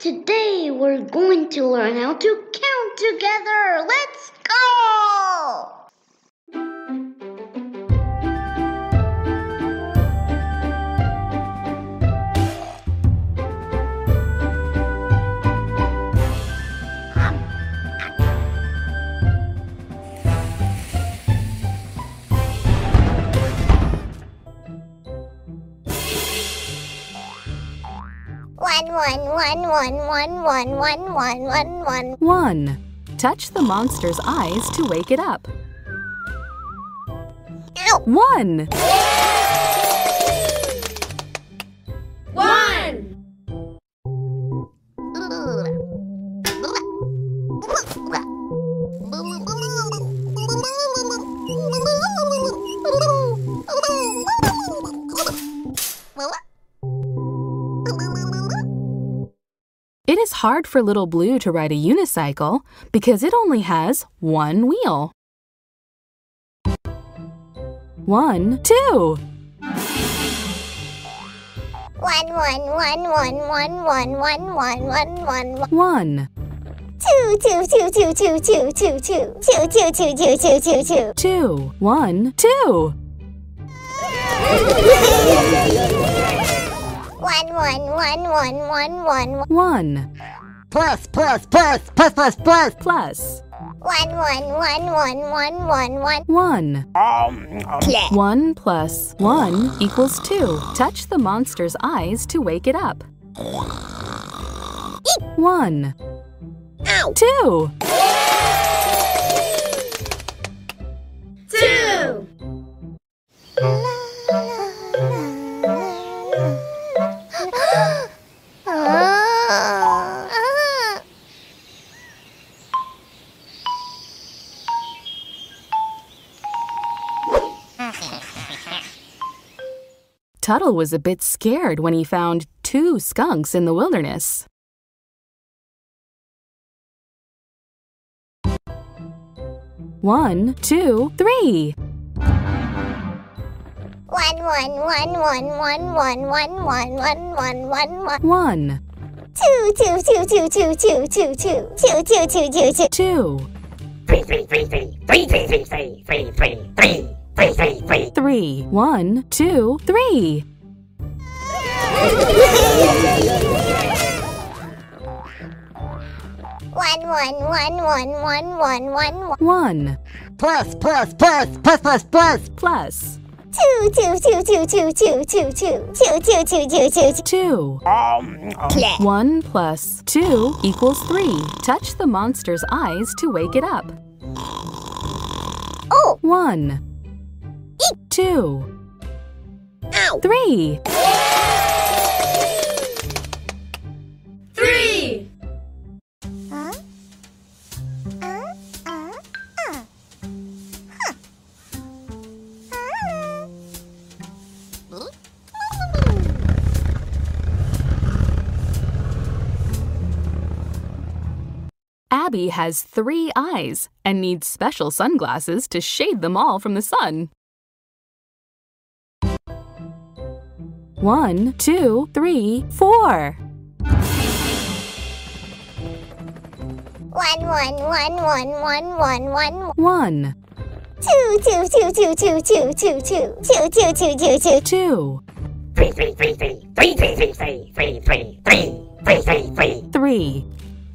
Today we're going to learn how to count together. Let's One, one, one, one, one, one, one, one, one, one. 1. Touch the monster's eyes to wake it up. Ow! 1. Hard for Little Blue to ride a unicycle because it only has one wheel. 1, 2. One, one, one, one, one, one, one, one, one, one, one. One. Two, two, two, two, two, two, two, two, two, two, two, two, two, two, two. Two, one, two. One, one, one, one, one, one. 1. Plus, plus, plus, plus, plus, plus. Plus. One, one, one, one, one, one, one. 1. 1 plus 1 equals 2. Touch the monster's eyes to wake it up. 1, Ow! 2. Ah. Tuttle was a bit scared when he found two skunks in the wilderness. One, two, three. One, one, one, one, one, one, one, one, one, one, one, one. One, Two, two, two, two, two, two, two, two, two, two, two, two, two. two, Three, three, three, three, three, three, three, three, three, three, three, three, three, three. three. One, two, three. One, one, one, one, one, one, one, one. One, Plus, plus, plus, plus, plus, plus. plus Two, two, two, two, two, two, two, two, two, two, two, two, two, two. two. One plus two equals three. Touch the monster's eyes to wake it up. Oh! One, two, Ow! three. Huh? Uh, uh, uh. Huh. Abby has three eyes and needs special sunglasses to shade them all from the sun. One, two, three, four. One, one, one, one, one, one, one. One, Two, two, two, two, two, two, two, two, two, two, two, two, two. two, Three, three, three, three, three, three, three, three, three, three, three, three, three, three. three,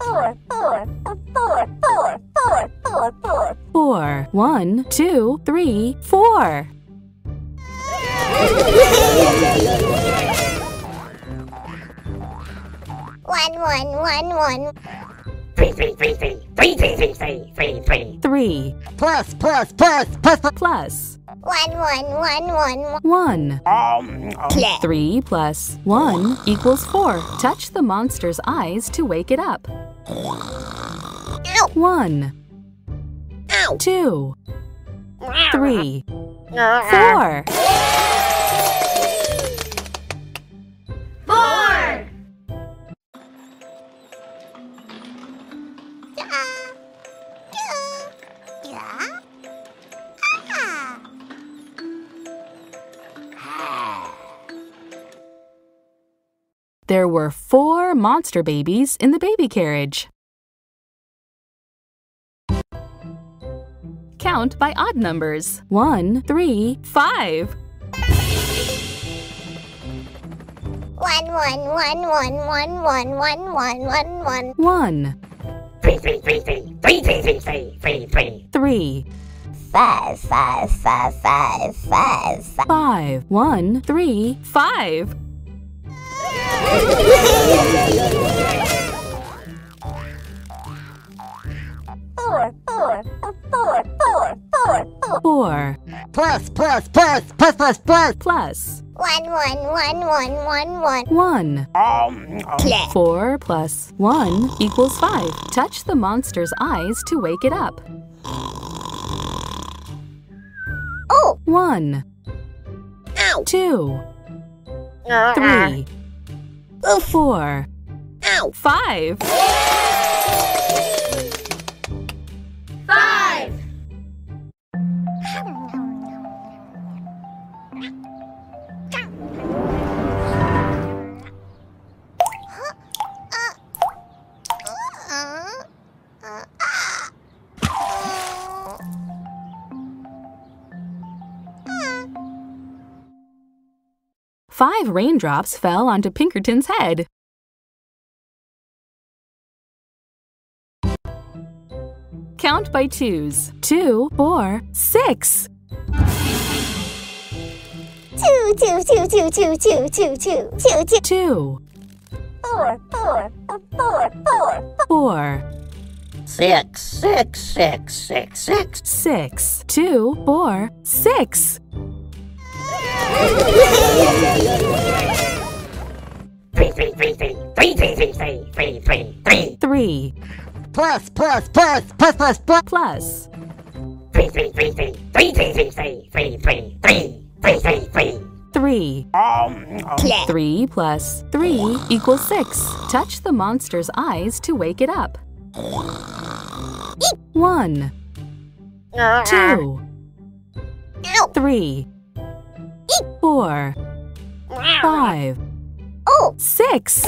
Four, four, four, four, four, four, four. four. One, two, three, four. One, one, one, one. Three, three, three, three, three, three, three, three, three, three. Three Plus, plus, plus, plus, plus. plus One, one, one, one, one. Um, um. one. Three plus one equals four. Touch the monster's eyes to wake it up. Ow! One, Ow! two, three, four. There were four monster babies in the baby carriage. Count by odd numbers. One, three, five. One, one, one, one, one, one, one, one, one, one. One, Three, three, three, three, three, three, three, three, three, three. three, Five, five, five, five, five, five. five. One, three, five. Four, four, four, four, four, four. Four Plus, plus, plus, plus, plus, plus. plus One, one, one, one, one, one. one. Um, um, Four plus one equals five. Touch the monster's eyes to wake it up. Oh, One, ow, two, three, four, ow. five. Five raindrops fell onto Pinkerton's head. Count by twos. Two, four, six. Two, two, two, two, two, two, two, two, two, two. Two, Four, four, four, four. four, Six, six, six, six, six. six. Two, four, six. Three, three, three, three, three, three, three, three, three, three, three. Three, Plus, plus, plus, plus, plus, plus. plus. Three, three, three, three, three, three, three, three, three, three, three, three, three, three. Three. Um, um, Three plus three equals six. Touch the monster's eyes to wake it up. One, two, three, four, five, Oh, six.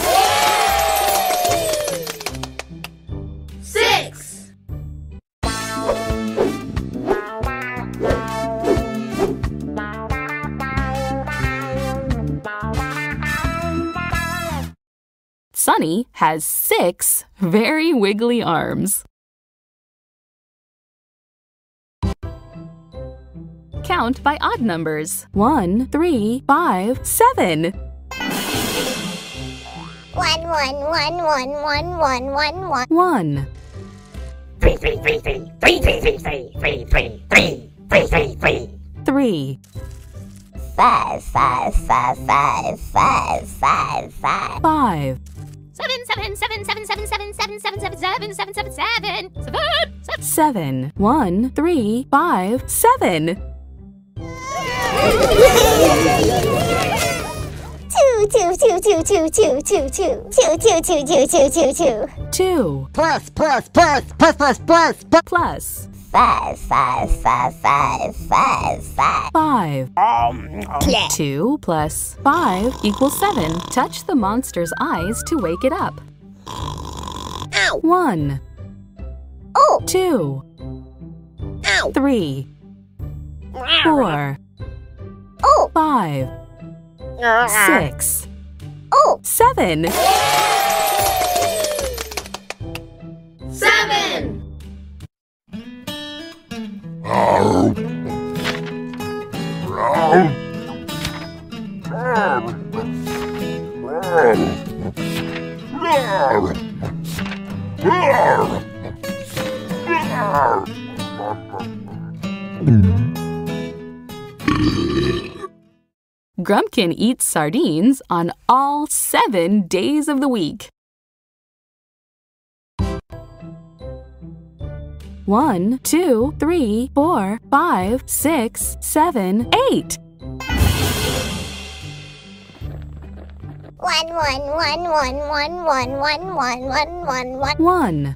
six. Sunny has six very wiggly arms. Count by odd numbers. One, three, five, seven. One, one, one, one, one, one, one, one. One, three, three, three, three, three, three, three, three, three, three, three, three, three, three. three, Five, five, five, five, five, five, five. five, Seven, seven, seven, seven, seven, seven, seven, seven, seven, seven, seven, seven, seven, seven. seven. One, three, five, seven. Two, two, two, two, two, two, two, two. Two, two, two, two, two, two, two. Two, Plus, plus, plus, plus, plus, plus, plus. plus Five, five, five, five, five, five. five. Um, um, Two plus five equals seven. Touch the monster's eyes to wake it up. Ow. One, Oh, two, ow. three, four, Oh, five, six, oh. seven. Seven. Grumpkin eats sardines on all seven days of the week. 1, 2, 3, 1, 1,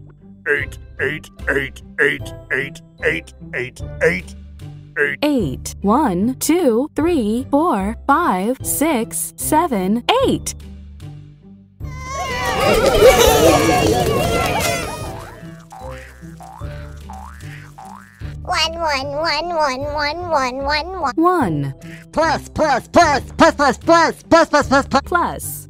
eight, eight, eight, eight, eight, eight, eight, eight, eight. eight, one, two, three, four, five, six, seven, eight. one, one, one, one, one, one, one, one. One Plus, plus, plus, plus, plus, plus, plus, plus, plus, plus. plus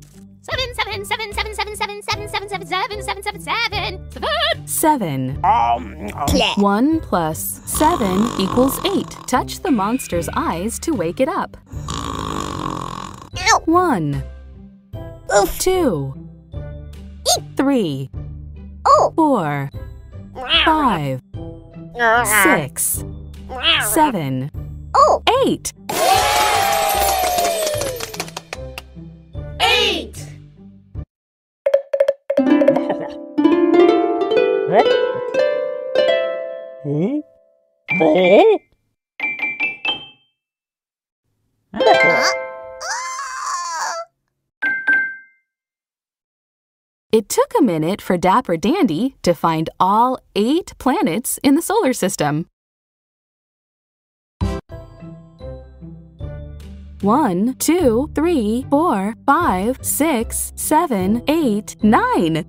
Seven, seven, seven, seven, seven, seven, seven, seven, seven, seven, seven, seven, seven, seven. seven. Um, um, One plus seven equals eight. Touch the monster's eyes to wake it up. Ow! One, Oof! two, three, Oh! four, five, six, seven, Oh! eight. Eight. It took a minute for Dapper Dandy to find all eight planets in the solar system. One, two, three, four, five, six, seven, eight, nine.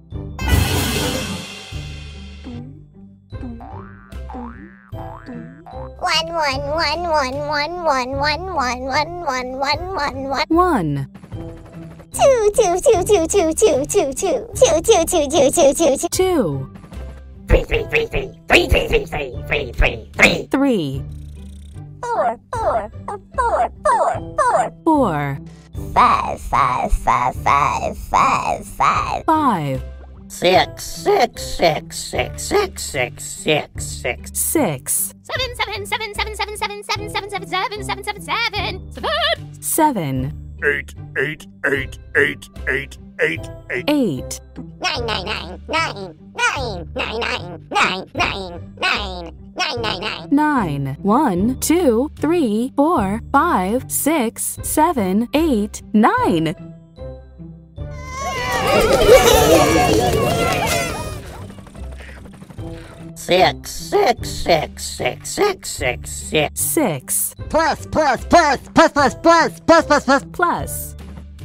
One, one, one, one, one, one, one, one, one, one, one, one, one. One, Two, two, two, two, two, two, two, two, two, two, two, two, two, two, two. two, Three, three, three, three, three, three, three, three, three, three, three. three, Four, four, four, four, four. four, Five, five, five, five, five, five. five, Six, six, six, six, six, six, six, six. six, Seven, seven, seven, seven, seven, seven, seven, seven, seven, seven, seven, seven, seven, seven. seven, eight, eight, eight, eight, eight, eight, eight. eight, Nine, nine, nine, nine, nine, nine, nine, nine, nine, nine, nine, nine, nine. nine. One, two, three, four, five, six, seven, eight, nine. Six, six, six, six, six, six, six. Six Plus, plus, plus, plus, plus, plus, plus, plus, plus. plus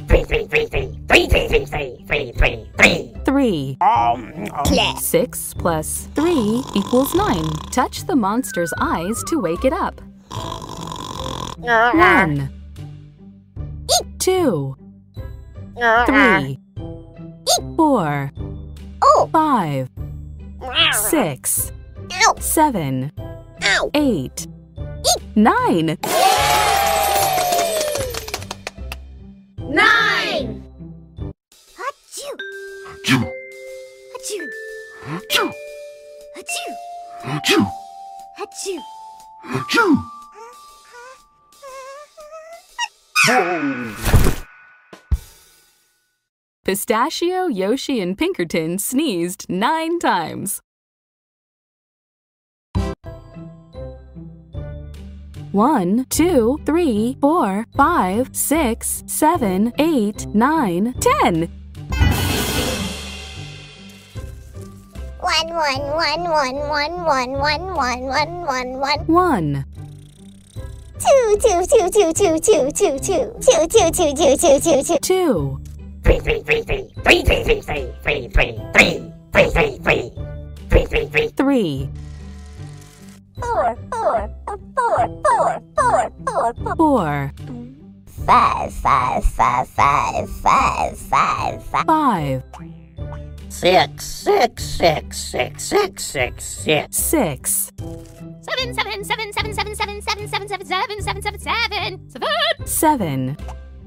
Three, three, three, three, three, three, three, three, three, three, three. three. Um, um, Six plus three equals nine. Touch the monster's eyes to wake it up. One, two, three, four, Oh! five, six, Ow! seven, Ow! eight, nine. Nine. Achoo! Achoo. Achoo! achoo, Achoo! achoo, Achoo! achoo. Whoa. Pistachio, Yoshi, and Pinkerton sneezed nine times. One, two, three, four, five, six, seven, eight, nine, ten. One, one, one, one, one, one, one, one, one, one, one. One, Two, two, two, two, two, two, two, two, two, two, two, two, two, two, two. two, Three, three, three, three, three, three, three, three, three, three, three, three, three, three, three, three, three. three, Four, four, four, four, four, four, four. five, five, five, five, five, five. five, Six, six, six, six, six, six, six. six, Seven, seven, seven, seven, seven, seven, seven, seven, seven, seven, seven, seven, seven, seven. seven,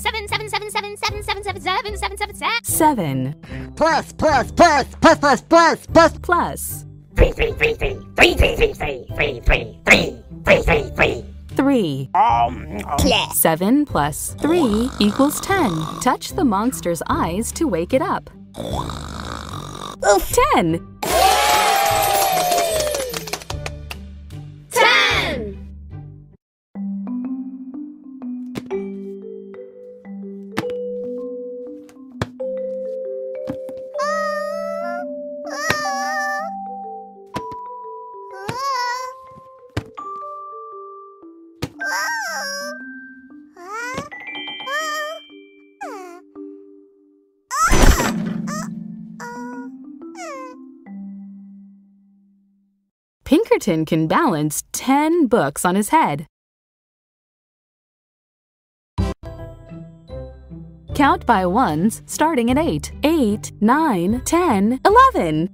seven, seven, seven, seven, seven, seven, seven, seven, seven, seven, seven. 7 Plus, plus, plus, plus, plus, plus, plus. plus Three, three, three, three, three, three, three, three, three, three, three, three, three, three. 3. Um, um, 7 plus 3 equals 10. Touch the monster's eyes to wake it up. 10. Ten! Can balance 10 books on his head. Count by ones starting at 8. 8, 9, 10, 11.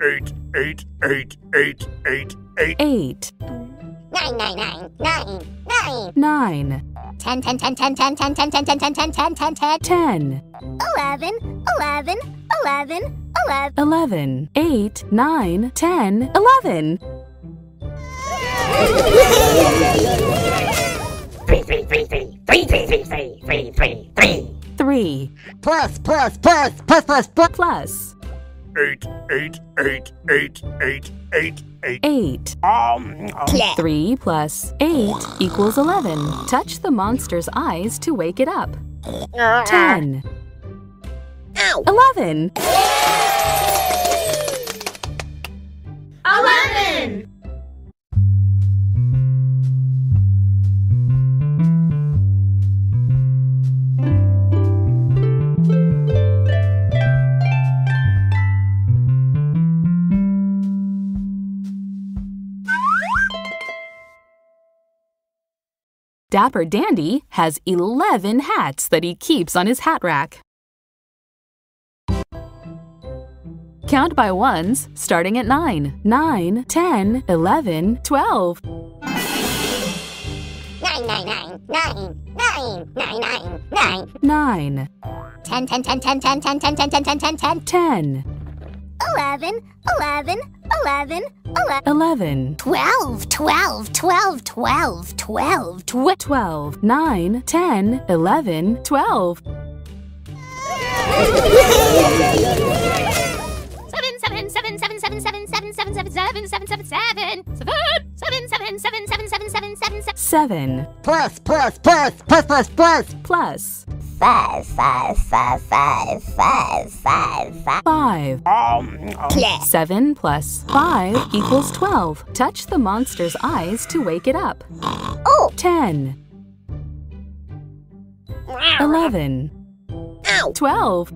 Eight, eight, eight, eight, eight, eight. 8, Nine, nine, nine, nine, nine. 9, Ten, ten, ten, ten, ten, ten, ten, ten, ten, ten, ten, ten, ten, ten. 10, Eleven, eleven, eleven, eleven. 11, 8, 9, 10, 11. three, three, three, three, three, three, three, three, three, three, three. 3 Plus, plus, plus, plus, plus, plus. plus Eight, eight, eight, eight, eight, eight, eight. 8. Um, um, 3 plus 8 equals 11. Touch the monster's eyes to wake it up. 10. 11. Eleven! Dapper Dandy has 11 hats that he keeps on his hat rack. Count by ones, starting at 9. 9, 10, 11, 12. 9, 9, 9, 9, 9, 9, 9, 9. 9. 10, 10, 10, 10, 10, 10, 10, 10, 10, 10, 10, 10. 10. 11, 11, 11, 11, 11, 12, 12, 12, 12, 12, 12, 12 9, 10, 11, 12. 7, plus, plus, plus, plus, plus, plus, plus, Five, five, five, five, five, five, five. 5. um, um. 7 plus 5 equals 12. Touch the monster's eyes to wake it up. Oh. 10, 11, 12. Twelve!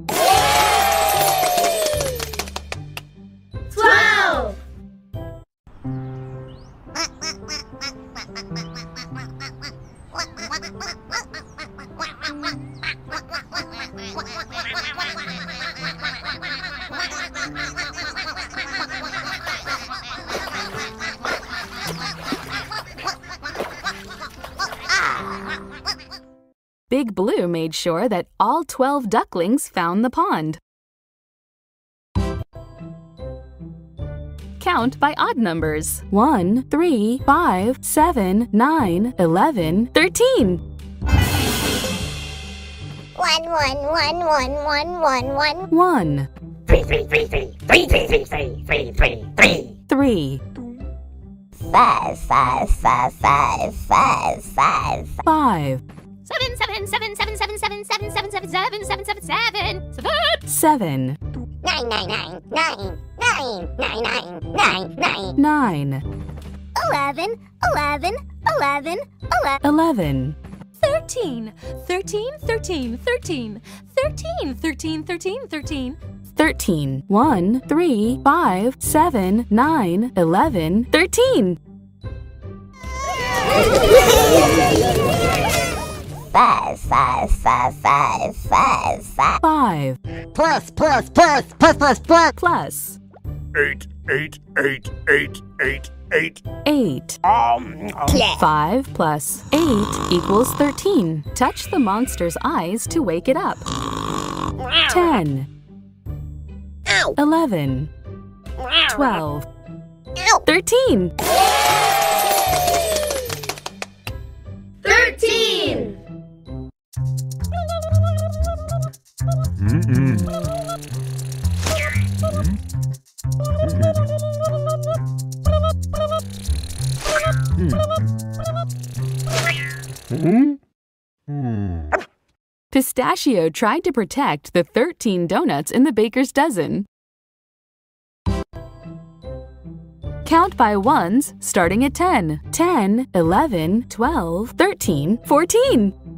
Big Blue made sure that all 12 ducklings found the pond. Count by odd numbers 1, 3, 5, 7, 9, 11, 13. One, one, one, one, one, one, one. 1, Three, three, three, three, three, three, three, three, three, three, three. 3, Five, five, five, five, five, five. 5, Seven, seven, seven, seven, seven, seven, seven, seven, seven, seven, seven, seven, seven. Seven. 7, Nine, nine, nine, nine, nine, nine, nine, nine, nine. 9, Eleven, eleven, eleven, eleven. 11, 13, 13, 13, 13, 13, 13, 13, 13, 13. 1, 3, 5, 7, 9, 11, 13. Five, five, five, five, five, five. 5 Plus, plus, plus, plus, plus, plus. plus Eight, eight, eight, eight, eight, eight. Eight. Um, um. Five plus eight equals thirteen. Touch the monster's eyes to wake it up. Ten. Ow. Eleven. Twelve. Ow. Thirteen. Thirteen. -mm. Mm Hmm. Pistachio tried to protect the 13 donuts in the baker's dozen. Count by ones starting at 10. 10, 11, 12, 13, 14.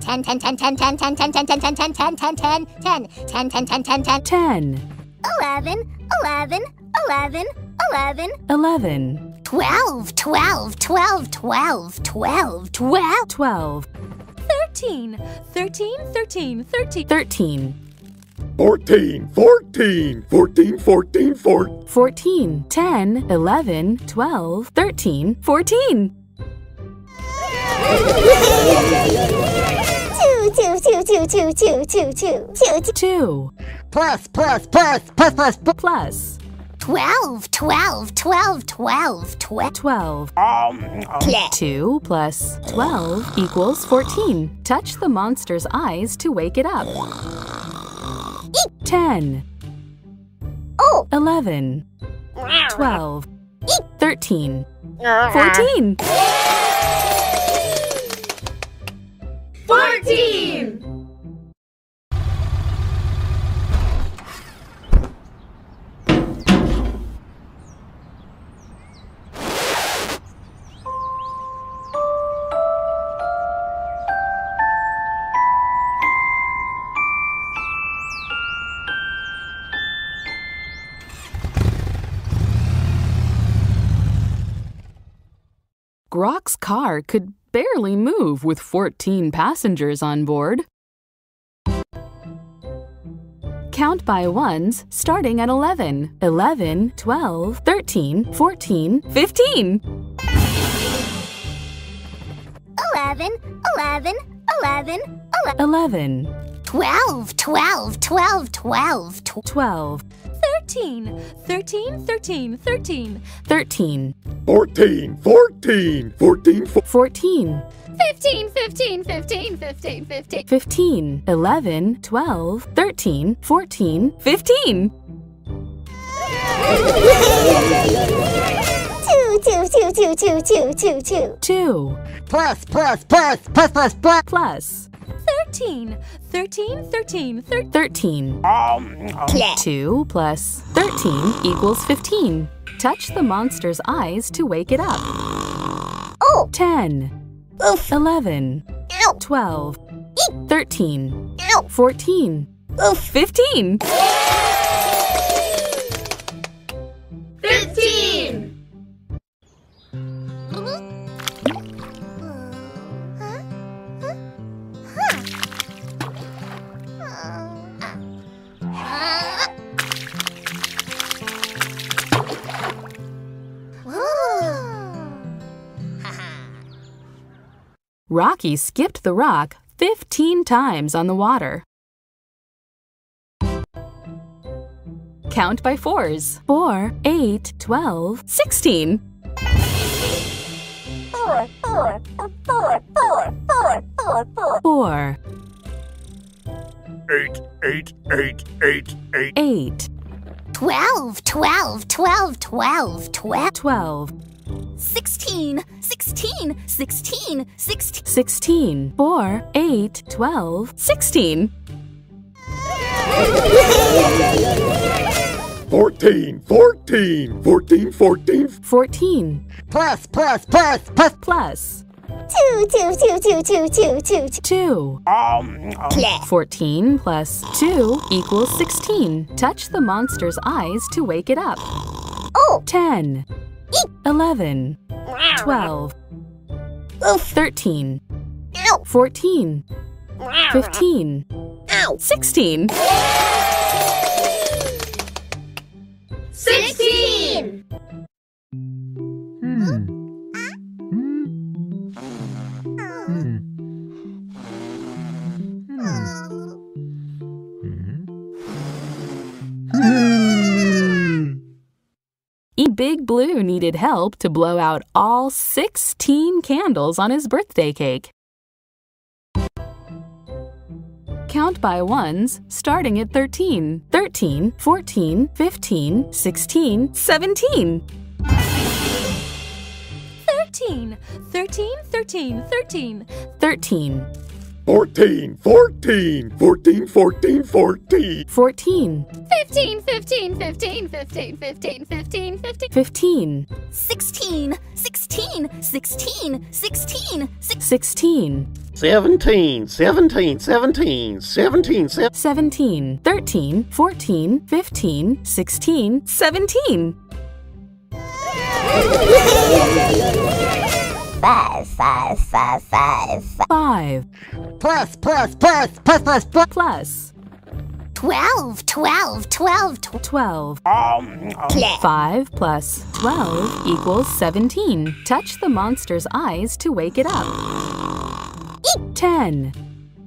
10, 10, 10, 10, 10, 10, 10, 10, 10, 10, 10, 10, 10, 10, 10, 10, 10, 10, 10, 10, 10, 11, 11, 11, 11, 11, 12, 12, 12, 12, 12, 12, 12, 13, 13, 13, 13. 13, Fourteen, fourteen, fourteen, fourteen, four. 14, 10, 11, 12, 13, 14. Two, two, two, two, two, two, two, two, two, two, 2 Plus, plus, plus, plus, plus, plus. plus 12, 12, 12, 12, 12, 12. um, 2 plus 12 equals 14. Touch the monster's eyes to wake it up. 10. Oh. 11. 12. 13. 14. 14! Car could barely move with 14 passengers on board. Count by ones starting at 11. 11, 12, 13, 14, 15. 11, 11, 11, 11, 11, 12, 12, 12, 12, 12, 12, 13, 13, 13, 13, 13, 14, 14, 14, 14, 15, 15, 15, 15, 15, 15, 11, 12, 13, 14, 15. Two, two, two, two, two, two, two, two. Two. Plus, plus, plus, plus, plus, plus. Plus. 13, 13, 13, 13. 13. um, 2 plus 13 equals 15. Touch the monster's eyes to wake it up. Oh. 10, Oof. 11, Ow. 12, 13, Ow. 14, Oof. 15. 15! Rocky skipped the rock 15 times on the water. Count by fours 4, 8, 12, 16. Four, four, four, four, four, four, four, 4, Eight, eight, eight, eight, eight. 8, 12, 12, 12, 12, 12, 12, 16, 16, 16, 16, 16. 4, 8, 12, 16. Fourteen, fourteen, fourteen, fourteen. 14. Plus, plus, plus, plus. Plus Two, two, two, two, two, two, two, two. 2. Um, 14 plus 2 equals 16. Touch the monster's eyes to wake it up. Oh. 10. 11. 12. 13. 14. 15. Ow. 16. Sixteen. Hmm. Big Blue needed help to blow out all 16 candles on his birthday cake. Count by ones, starting at 13. 13, 14, 15, 16, 17. 13, 13, 13, 13. 13, 14, 14, 14, 14, 14. 14, 15, 15, 15, 15, 15, 15, 15. 15, 16, 16, 16, 16, 16, 17, 17, 17, 17, 17. 17, 13, 14, 15, 16, 17. Five, five, five, five. 5 Plus, plus, plus, plus, plus, plus. plus Twelve, twelve, twelve, tw- 12. um, 5 plus 12 equals 17. Touch the monster's eyes to wake it up. 10,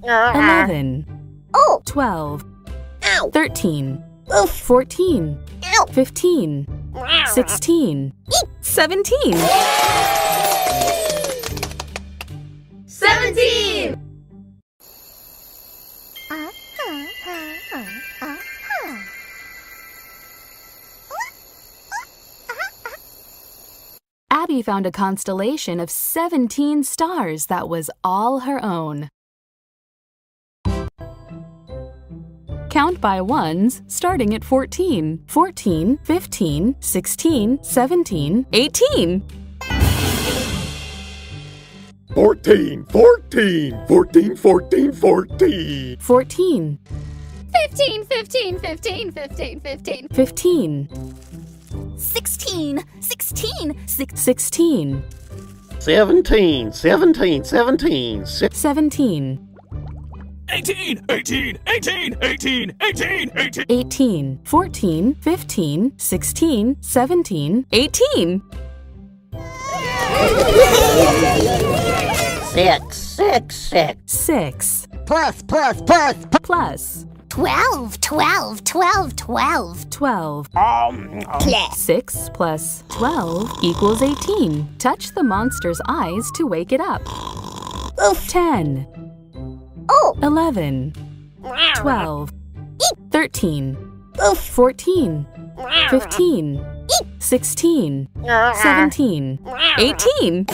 11, Oh. 12, Ow. 13, Oof. 14, Ow. 15, 16, 17. Found a constellation of 17 stars that was all her own. Count by ones, starting at 14. 14, 15, 16, 17, 18. 14, 14, 14, 14, 14. 14, 15, 15, 15, 15, 15. 15, Sixteen, sixteen, six. 16, 17, 17, 17, si- 17, 18, 18, 18, 18, 18, 18. 18, 14, 15, 16, 17, 18. six, six, six. 6 Plus, plus, plus, plus. plus Twelve, twelve, twelve, twelve. 12. um, Plus. 6 plus 12 equals 18. Touch the monster's eyes to wake it up. Oof. 10, Oh. 11, 12, 13, Oof. 14, 15, 16, 17, 18.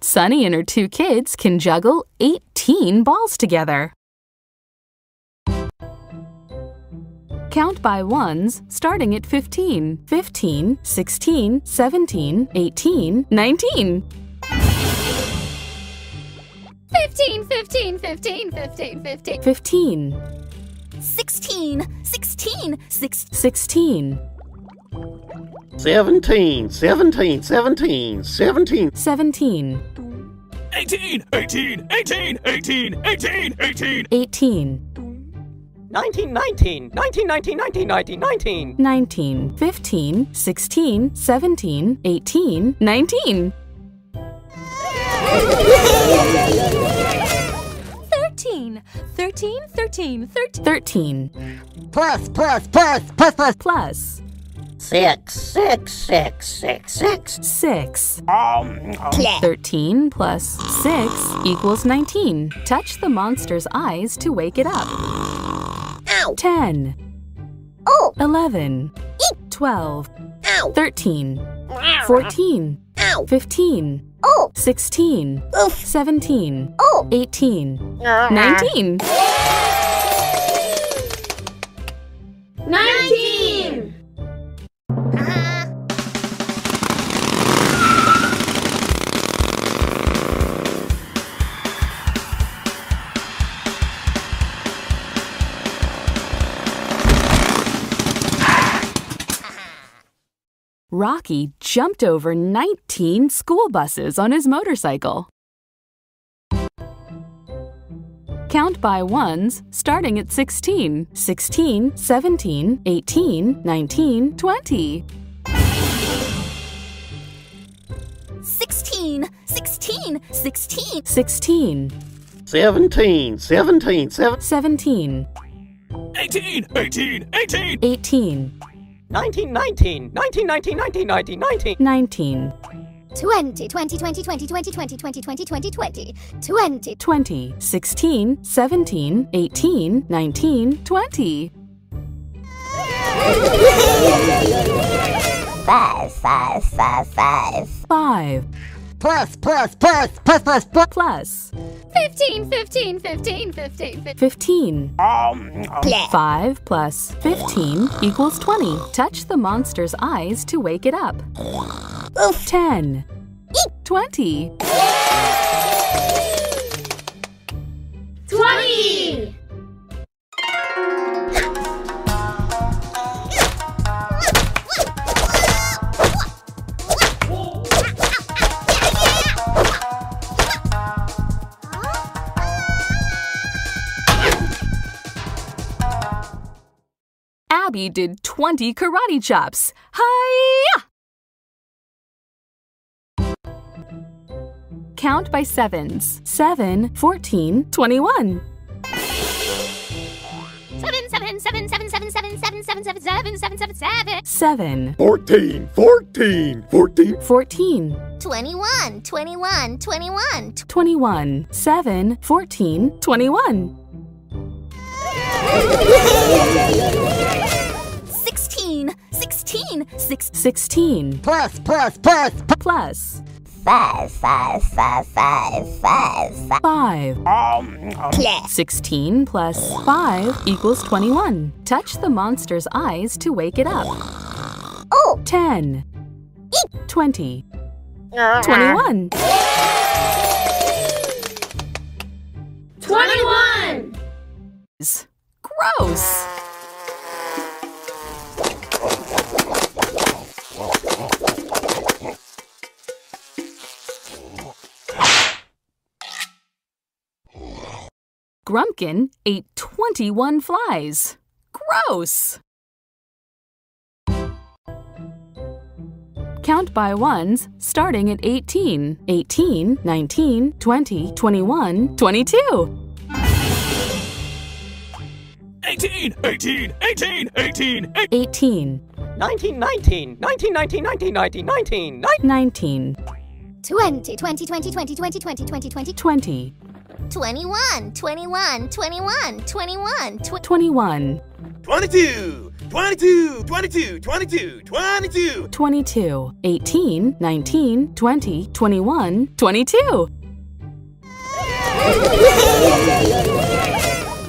Sunny and her two kids can juggle 18 balls together. Count by ones, starting at 15, 15, 16, 17, 18, 19. 15, 15, 15, 15, 15. 15, Sixteen, sixteen, six. 16, 17, 17, 17, 17. 17, 18, 18, 18, 18, 18, 18. 18, 19, 19, 19, 19, 19, 19, 19. 19, 15, 16, 17, 18, 19. Thirteen, thirteen, thirteen, thirteen. 13, Plus, plus, plus, plus, plus. plus Six, six, six, six, six. 6. um, 13 plus 6 equals 19. Touch the monster's eyes to wake it up. Ow. 10, Oh. 11, 12, Ow! 13, 14, Ow! 15, Oh, 16, oof. 17, Oh, 18, Ah. 19. 19! Rocky jumped over 19 school buses on his motorcycle. Count by ones, starting at 16, 16, 17, 18, 19, 20. 16, 16, 16. 16, 17, 17, 7. 17, 18, 18, 18. 18, 19, 19, 19, 19, 19, 19, 19. 19. 20, 20, 20, 20, 20, 20, 20, 20, 20, 20, 20. 20, 16, 17, 18, 19, 20. Five, five, five, five. Five. Plus, plus, plus, plus, plus, plus. plus 15, 15, 15, 15, 15. 15. Um, 5 plus 15 equals 20. Touch the monster's eyes to wake it up. 10. 20. 20! Bobby did 20 karate chops. Hiya! Count by sevens. 7, 14, 21. 7, 7, 7, 7, 7, 7, 7, 7, 7, 7, 7, 7, 7. 7. 14, 14, 14. 14. 21, 21, 21. 21. 7, 14, 21. 16, 16, 6. 16. Plus, plus, plus, plus. Plus 5, 5, 5, 5, 5, 5. Um, 16 plus 5 equals 21. Touch the monster's eyes to wake it up. Oh, 10, 20, 21. 21! Gross! Grumpkin ate 21 flies. Gross! Count by ones starting at 18, 18, 19, 20, 21, 22. 18, 18, 18, 18, 18. 18. 19, 19, 19, 19, 19, 19, 19, 19. 19. 20, 20, 20, 20, 20, 20, 20, 20. 20. 21, 21, 21, 21, tw- 21, 22, 22, 22, 22, 22. 22, 18, 19, 20, 21, 22.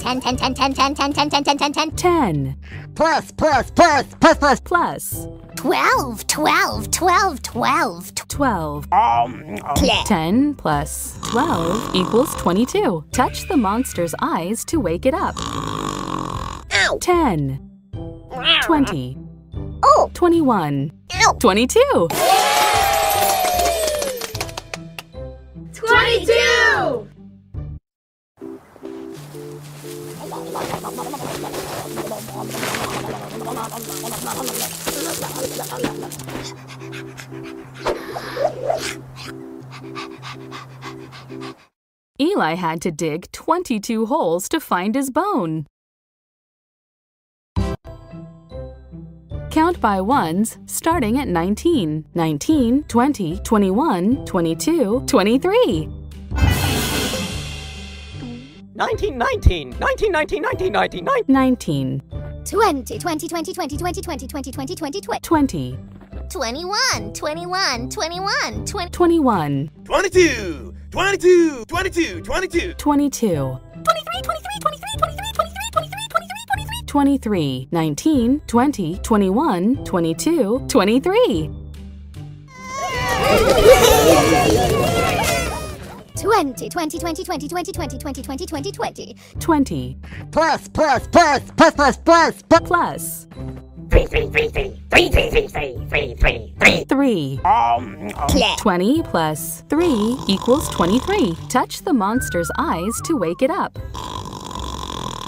10, 10, 10, 10, 10, 10, 10, 10, 10, 10, 10. 10 Plus, plus, plus, plus, plus. plus 12 twelve, twelve, twelve. Twelve. Um, um. Ten plus twelve equals twenty-two. Touch the monster's eyes to wake it up. Ow. Ten. Twenty. Oh. Twenty-one. Ow. Twenty-two. I had to dig 22 holes to find his bone. Count by ones, starting at 19, 19, 20, 21, 22, 23. 19, 19, 19, 19, 19, 19, 19. 20, 20, 20, 20, 20, 20, 20, 20, 20, 20. 20. 21, 21, 21, 20. 21. 22, 22, 22, 22. 22. 23, 23, 23, 23, 23, 23, 23, 23. 23, 19, 20, 21, 22, 23. 20, Plus, plus, plus, plus, plus, plus, plus. Plus. Three, three, three, three. Three, three, three, three, three, three, three. Three. Um, um. 20 plus 3 equals 23. Touch the monster's eyes to wake it up.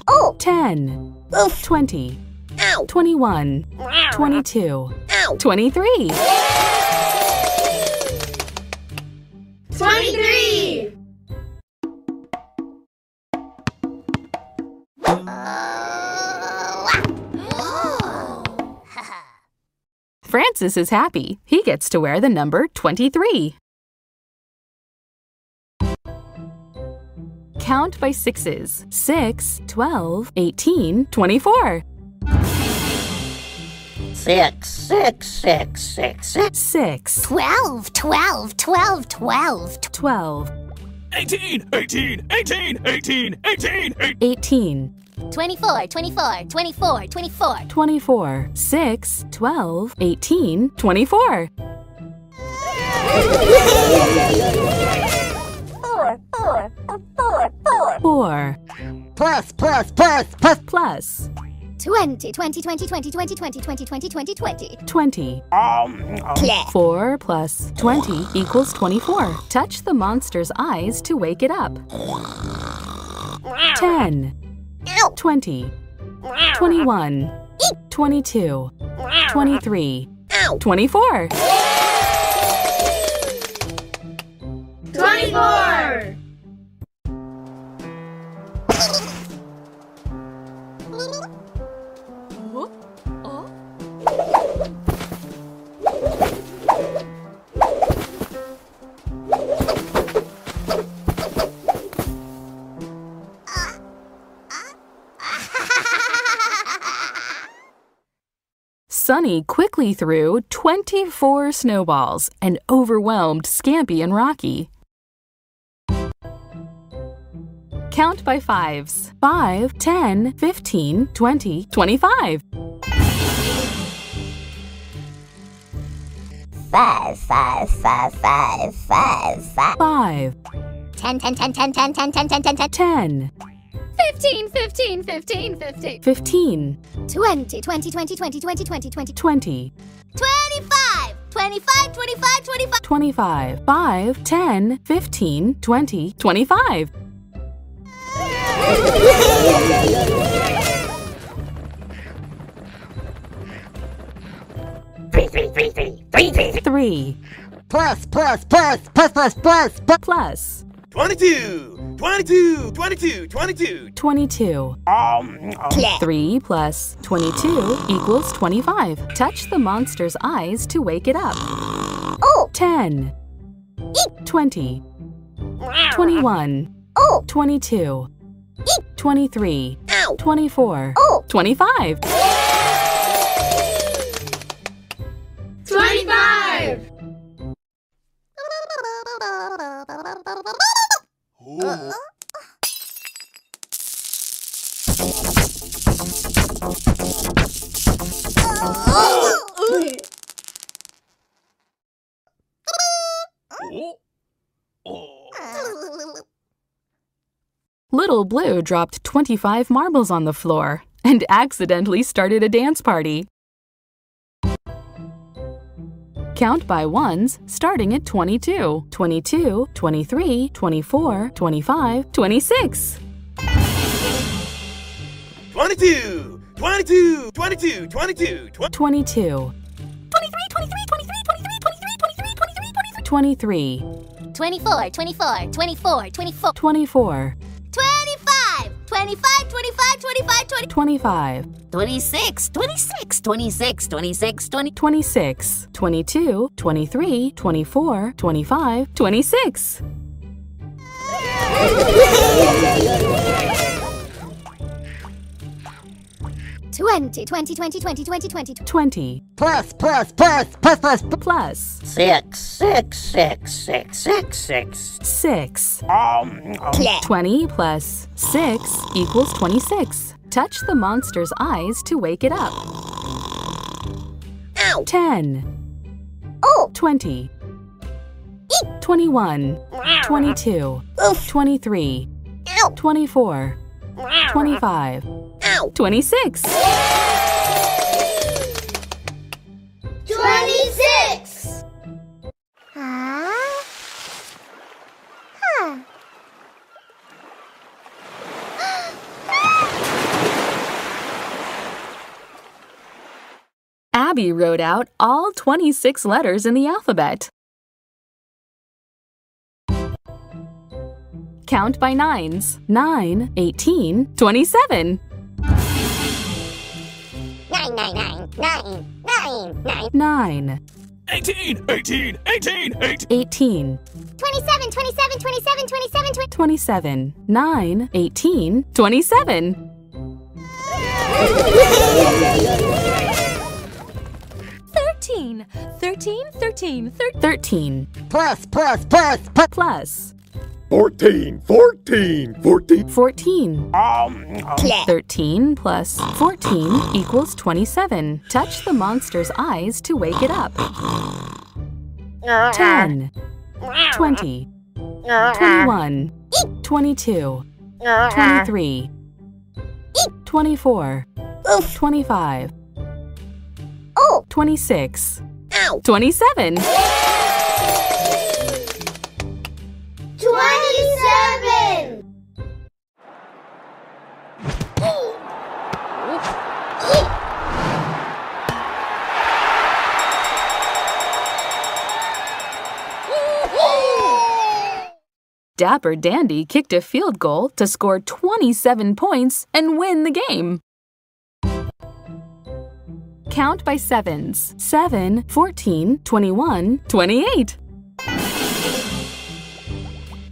Oh! 10. Oof. 20. Ow. 21. Ow. 22. Ow. 23. 23! Francis is happy. He gets to wear the number 23. Count by sixes 6, 12, 18, 24. Six, six, six, six, six. 6, 12, 12, 12, 12. 12, 18, 18, 18, 18, 18, 18. 18, 24, 24, 24, 24. 24, 6, 12, 18, 24. Four, four, four, four. 4 Plus, plus, plus, plus. plus 20, 20, 20, 20, 20, 20, 20, 20, 20, 20. 20. um, um. 4 plus 20 equals 24. Touch the monster's eyes to wake it up. 10, 20, 21, 22, 23, 24. 24! Sonny quickly threw 24 snowballs and overwhelmed Scampy and Rocky. Count by fives. 5, 10, 15, 20, 25. 5, 5, 5, 5, 5, 5. 5. 10, 10, 10, 10, 10, 10, 10, 10, 10, 10. 10. 15, 15, 15, 15. 15, 20, 20, 20, 20, 20, 20, 20. 20, 25, 25, 25, 25. 25, 5, 10, 15, 20, 25. Three, three, three, three, three, three, three. 3 Plus, plus, plus, plus, plus, plus, plus. plus 22, 22, 22, 22. 22. Um, um. 3 plus 22 equals 25. Touch the monster's eyes to wake it up. Oh! 10, 20, 21, Oh! 22, 23, Ow. 24, Oh! 25. 25! Uh-uh. Little Blue dropped 25 marbles on the floor and accidentally started a dance party. Count by ones starting at 22, 22, 23, 24, 25, 26. 22, 22, 22, 22, 22, 20. 23, 23, 23, 23, 23, 23, 23, 23, 24, 24, 24, 24. 24, 25, 25, 25, 25, 20. 25, 26, 26, 26, 26, 20. 26, 22, 23, 24, 25, 26. 20, 20, 20, 20, 20, 20. 20 Plus, plus, plus, plus, plus, plus six, six, six, six, six, six. 6. Um, um, 20 plus 6 equals 26. Touch the monster's eyes to wake it up. Ow! 10, Oh, 20, 21, 22, Oof! 23, Ow! 24, 25, Ow! 26. 26! ah. Huh. Abby wrote out all 26 letters in the alphabet. Count by nines 9, 18, 27. Nine, nine, nine, nine, nine, nine. 9, 18, 18, 18, 18. 18, 27, 27, 27, 27, 20. 27, 9, 18, 27. Thirteen. Thirteen, thirteen, thirteen. 13, Plus, plus, plus, plus. plus 14, 14, 14. 14. um, um, 13 plus 14 equals 27. Touch the monster's eyes to wake it up. 10, 20, 21, 22, 23, 24, 25, Oh, 26, 27. 27! Dapper Dandy kicked a field goal to score 27 points and win the game. Count by sevens 7, 14, 21, 28.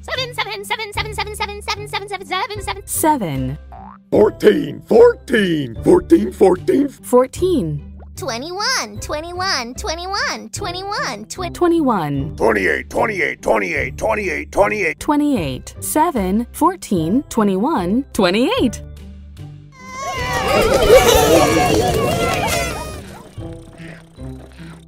7, 7, 7, 7, 7, 7, 7, 7, 7, 7. 14, 14, 14, 14. 14. 21, 21, 21, 21, 20. 21, 28, 28, 28, 28, 28. 28, 7, 14, 21, 28.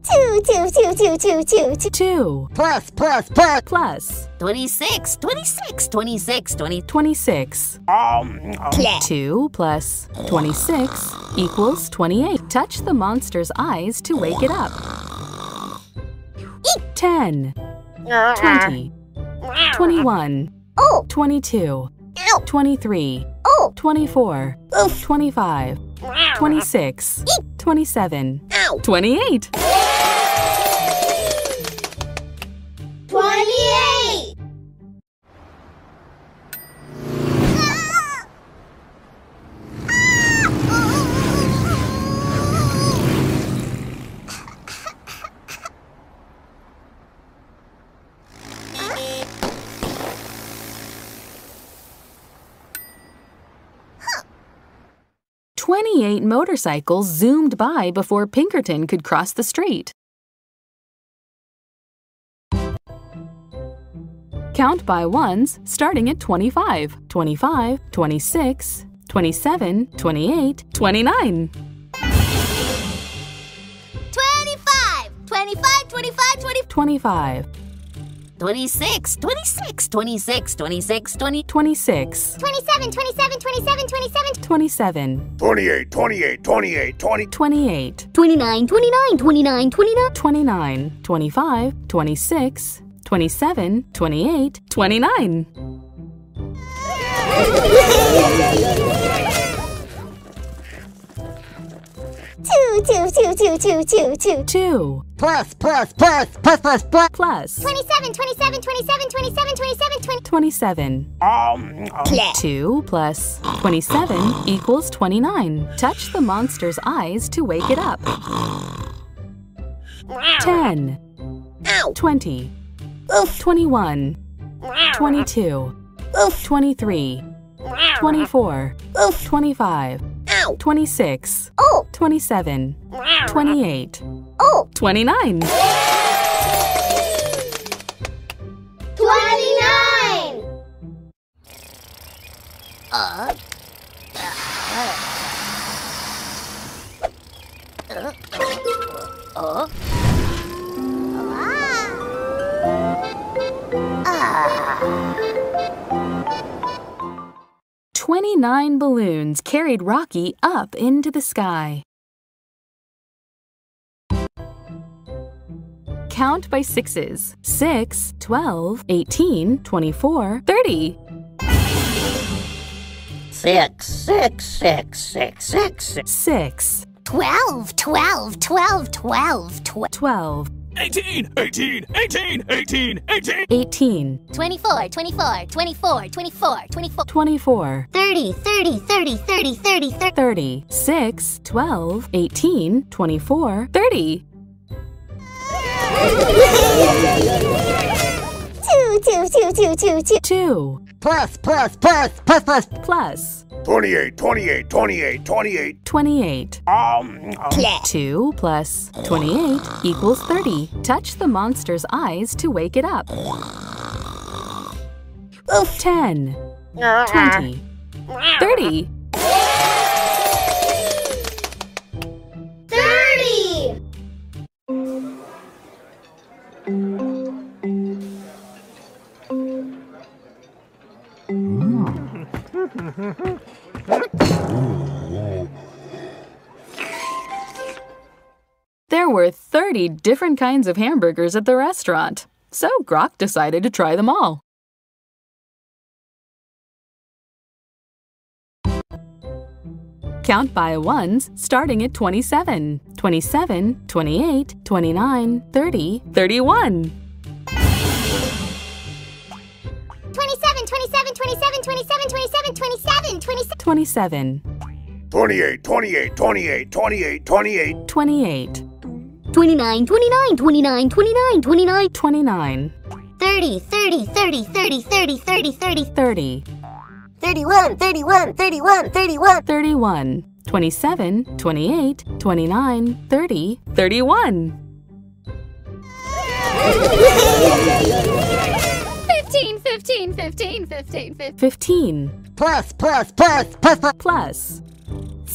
Two, two, two, two, two, two, two. 2 Plus, plus, plus. plus 26, 26, 26, 20. 26. um, um, 2 plus 26 equals 28. Touch the monster's eyes to wake it up. 10, 20, 21, Oh, 22, ow, 23, oh, 24, oof, 25, 26, 27, Ow! 28. 28! Twenty-eight motorcycles zoomed by before Pinkerton could cross the street. Count by ones starting at 25, 25, 26, 27, 28, 29. 25, 25, 25, 20. 25, 26, 26, 26, 26, 20. 26, 27, 27, 27, 27. 27, 28, 28, 28, 20. 28, 29, 29, 29, 29. 29, 25, 26, 27, 28, 29. Two, two, two, two, two, two, two. 2 Plus, plus, plus, plus, plus, plus. plus 27, 27, 27, 27, 27, 20. 27. um, um, 2 plus 27 equals 29. Touch the monster's eyes to wake it up. 10, Ow! 20, Oof! 21, 22, Oof! 23, 24, Oof! 25, Ow! 26, Oh, 27, 28, oh, 29, 29! uh, uh, Twenty-nine balloons carried Rocky up into the sky. Count by sixes. 6, 12, 18, 24, 30. Six, six, six, six, six, six. 6, 12, 12, 12, 12, 12, 12, 18, 18, 18, 18, 18. 18, 24, 24, 24, 24, 24, 24, 30, 30, 30, 30, 30, 30. 30, 6, 12, 18, 24, 30. Two, two, two, two, two, two. 2 Plus, plus, plus, plus, plus. plus 28, 28, 28, 28. 28. Um, um, 2 plus 28 equals 30. Touch the monster's eyes to wake it up. 10, 20, 30. 30! There 30 different kinds of hamburgers at the restaurant, so Grok decided to try them all. Count by ones starting at 27, 27, 28, 29, 30, 31. 27, 27, 27, 27, 27, 27, 27. 27, 28, 28, 28, 28, 28. 28, 29, 29, 29, 29, 29. 29, 30, 30, 30, 30, 30, 30, 30. 30, 31, 31, 31, 31. 31, 27, 28, 29, 30, 31. 15, 15, 15, 15, 15. 15 Plus, plus, plus, plus, plus. plus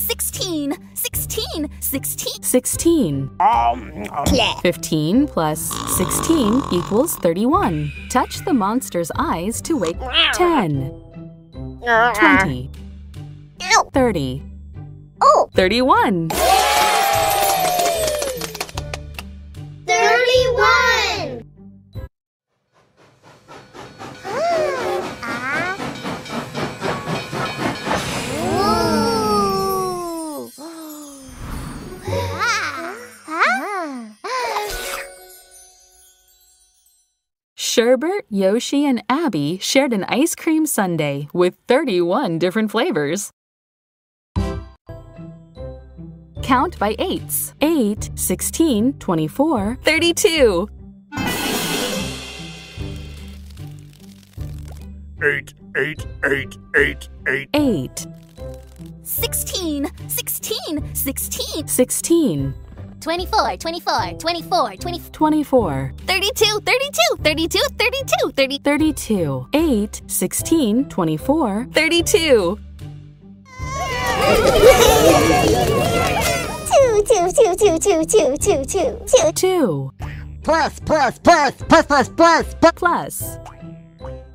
16, 16, 16. 16. Um, um, 15 plus 16 equals 31. Touch the monster's eyes to wake 10, 20, 30, Oh, 31. 31! Sherbert, Yoshi, and Abby shared an ice cream sundae with 31 different flavors. Count by eights 8, 16, 24, 32. 8, 8, 8, 8, 8. 8, 16, 16, 16. 16, 24, 24, 24, 24. 24, 32, 32, 32, 32, 30. 32. 8, 16, 24, 32. Two, two, two, two, two, two, two, two, two. 2 Plus, plus, plus, plus, plus, plus, plus. plus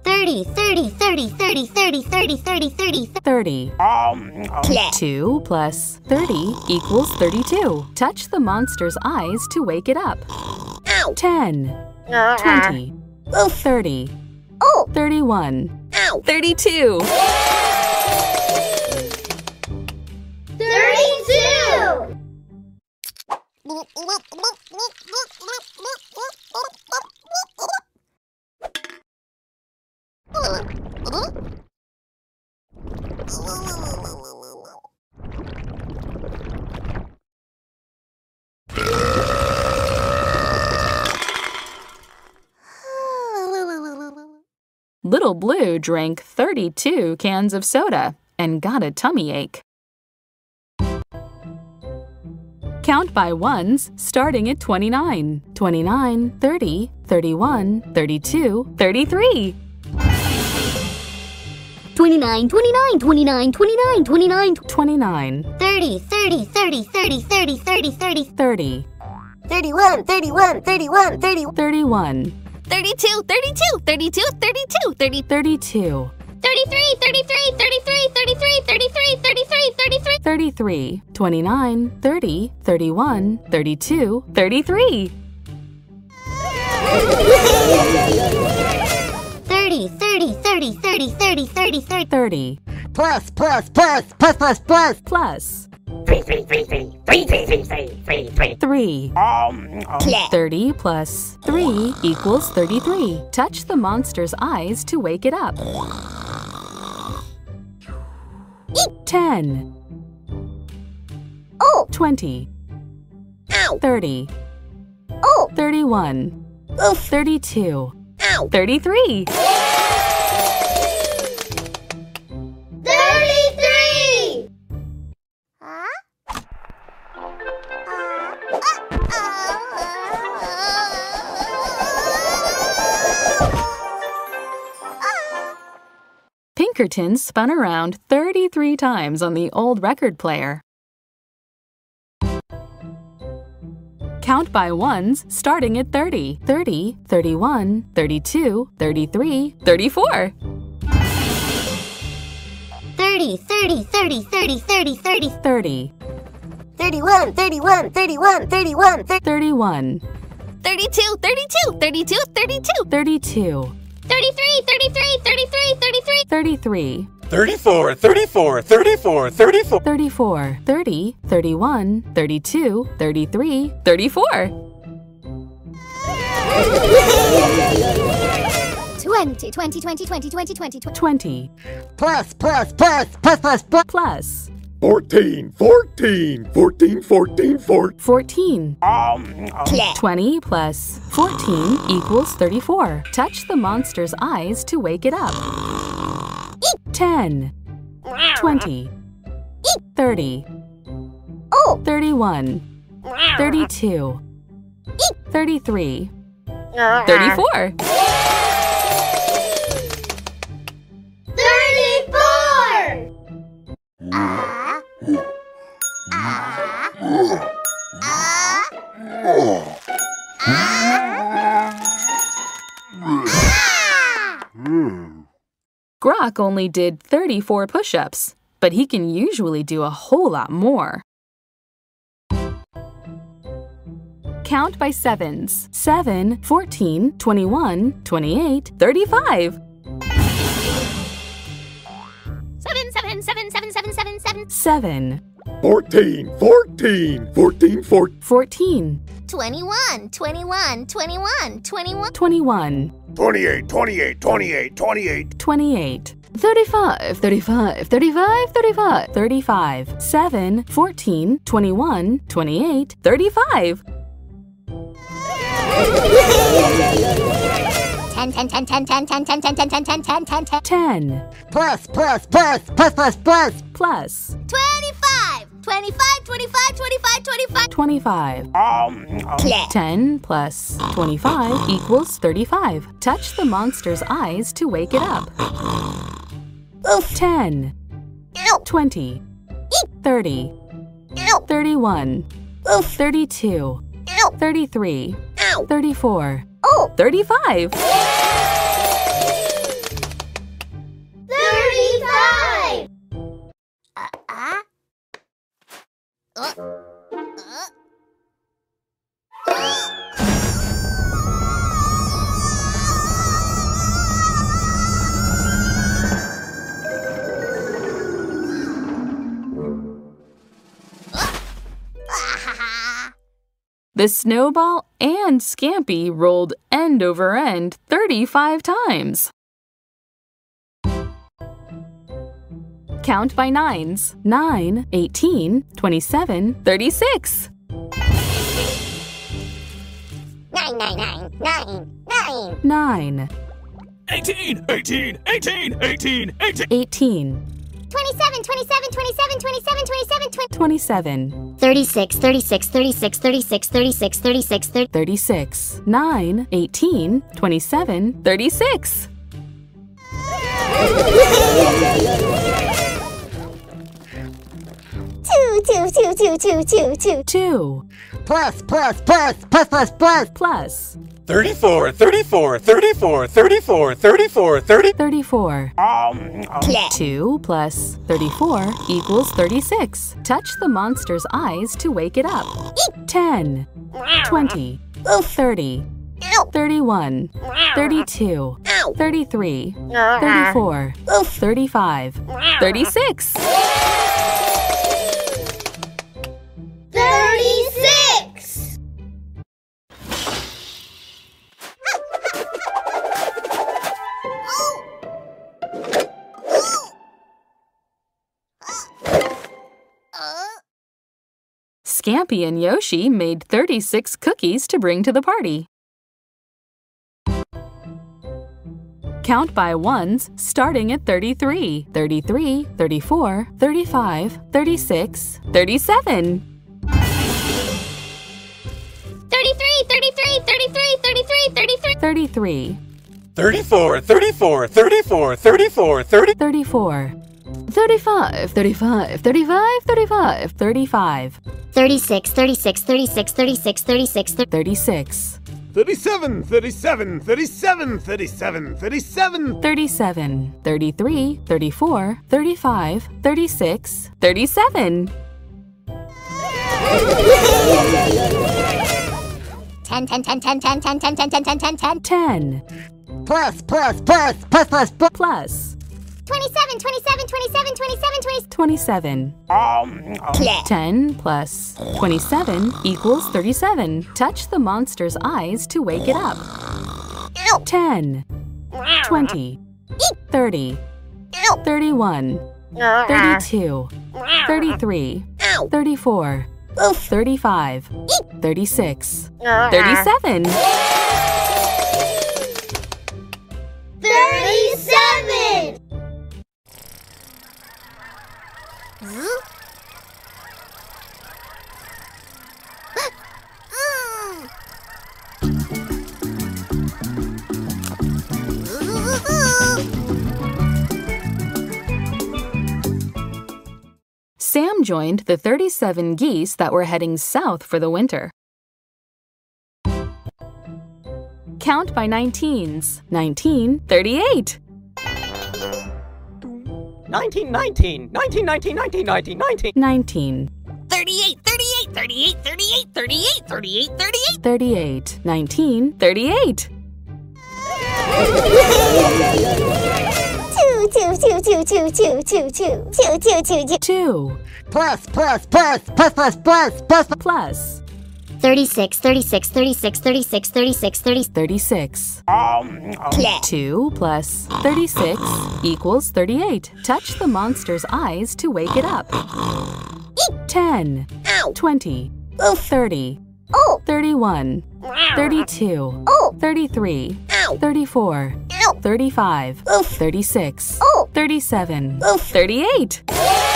30, 30, 30, 30, 30, 30, 30, 30. 30. Um, um, 2 plus 30 equals 32. Touch the monster's eyes to wake it up. 10, 20, 30, Oh, 31, ow. 32. 32! Little Blue drank 32 cans of soda and got a tummy ache. Count by ones starting at 29. 29, 30, 31, 32, 33. 29, 29, 29, 29, 29, 29, 30, 30, 30, 30, 30, 30, 30, 30, 31, 31, 31, 30, 31, 32, 32, 32, 32, 30, 32, 33, 33, 33, 33, 33, 33, 33. 33, 29, 30, 31, 32, 33. 30, 30, 30, 30, 30, 30, 30. 30 Plus, plus, plus, plus, plus, plus. plus Three, three, three, three, three, three, three, three, three, three. 3. Um, um, 30 plus 3 equals 33. Touch the monster's eyes to wake it up. 10. Oh. 20. Ow. 30. Oh. 31. Oof. 32. Ow. 33. 33! Pinkerton spun around 33 times on the old record player. Count by ones starting at 30. 30, 31, 32, 33, 34. 30, 30, 30, 30, 30, 30, 30, 31, 31, 31, 31, 30, 31, 32, 32, 32, 32. 32, 33, 33, 33, 33. 33, 34, 34, 34, 34. 34, 30, 31, 32, 33, 34. 20, 20, 20, 20, 20, 20, 20. 20 Plus, plus, plus, plus, plus, plus. plus 14, 14, 14, 14, 14. 14. um, um, 20 plus 14 equals 34. Touch the monster's eyes to wake it up. 10, 20, 30, Oh. 31, 32, 33, 34. 34! Grok only did 34 push ups, but he can usually do a whole lot more. Count by sevens 7, 14, 21, 28, 35. 7, 7, 7, 7, 7, 7, 7. 7, 14, 14, 14, 14. 14, 21, 21, 21, 21. 21, 28, 28, 28, 28. 28, 35, 35, 35, 35, 35, 7, 14, 21, 28, 35. 10, 10, 10, 10, 10, 10, 10, 10, 10, 10, 10, 10, 10, 10. 10 Plus, plus, plus, plus, plus, plus. plus 25, 25, 25, 25, 25. 25. um, um, 10 plus 25 equals 35. Touch the monster's eyes to wake it up. 10, Ow. 20, 30, Ow. 31, Oof. 32, Ow. 33, Ow. 34, Oh. 35. 35! The snowball and Scampy rolled end over end 35 times. Count by nines 9, 18, 27, 36. 9, 9, 9, 9, 9. 9, 18, 18, 18, 18, 18. 18, 27, 27, 27, 27, 27, 20. 27, 36, 36, 36, 36, 36, 36, 30. 36, 9, 18, 27, 36. Two, two, two, two, two, two, two. 2 Plus, plus, plus, plus, plus, plus. plus 34, 34, 34, 34, 34, 30. 34. Um, um. 2 plus 34 equals 36. Touch the monster's eyes to wake it up. 10, 20, 30, 31, 32, 33, 34, 35, 36. 36! Scampy and Yoshi made 36 cookies to bring to the party. Count by ones starting at 33, 33, 34, 35, 36, 37. 33, 33, 33, 33, 33. 33, 34, 34, 34, 34, 30. 34, 35, 35, 35, 35, 35, 36, 36, 36, 36, 36, 36, 37, 37, 37, 37, 37. 37, 33, 34, 35, 36, 37. 10, 10, 10, 10, 10, 10, 10, 10, 10, 10, 10, 10. 10 Plus, plus, plus, plus, plus, plus. plus 27, 27, 27, 27, 27. Um, 10 plus 27 equals 37. Touch the monster's eyes to wake it up. 10, 20, 30, 31, 32, 33, 34, 35, 36, uh-huh. 37. 37! Sam joined the 37 geese that were heading south for the winter. Count by 19s. 19, 38. 19, 19, 19, 19, 19, 19, 19. 19, 38, 38, 38, 38, 38, 38, 38. 38, 19, 38. 2, 2, 2, 2, 2, 2, 2, 2, 2, 2, 2, 2. 2 Plus, plus, plus, plus, plus, plus, plus. plus 36, 36, 36, 36, 36, 30. 36. 2 plus 36 equals 38. Touch the monster's eyes to wake it up. 10, 20, 30, Oh, 31, 32, 33, 34, 35, 36, oh. 37, 38. 38!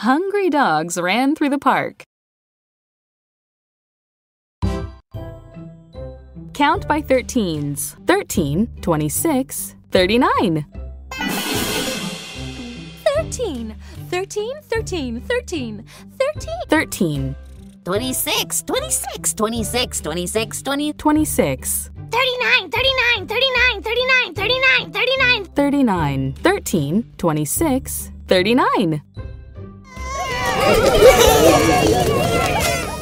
Hungry dogs ran through the park. Count by 13s. 13, 26, 39. 13, 13, 13, 13, 13. 13, 26, 26, 26, 26, 20. 26, 39, 39, 39, 39, 39, 39. 39, 13, 26, 39.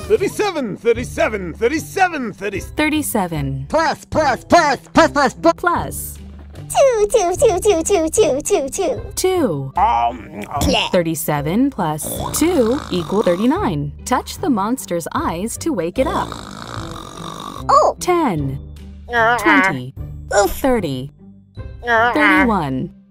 37, 37, 37, 30. 37, Plus, plus, plus, plus, plus, plus. plus 2, 2, 2, 2, 2, 2, 2, 2. 2. Um, um. 37 plus 2 equal 39. Touch the monster's eyes to wake it up. Oh! 10, uh-uh. 20, 30, uh-uh. 31,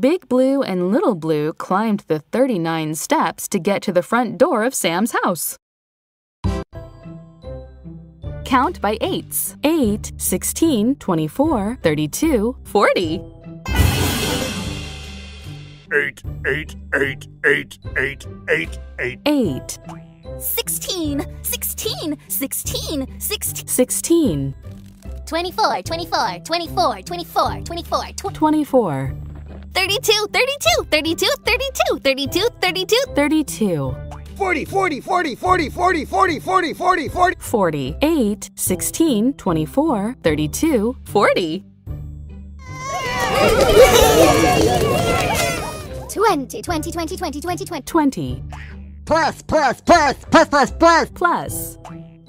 Big Blue and Little Blue climbed the 39 steps to get to the front door of Sam's house. Count by eights 8, 16, 24, 32, 40. Eight, eight, eight, eight, eight, eight, eight. 8, 8 8 8 8 16, 16, 16, 16. 16, 24, 24, 24, 24, 24, tw- 24, 32, 32, 32, 32, 32, 32, 32. 40, 40, 40, 40, 40, 40, 40, 40, 40. 40, 16, 24, 32, 40. 20, 20, 20, 20, 20, 20. 20. Plus, plus, plus, plus, plus, plus. Plus.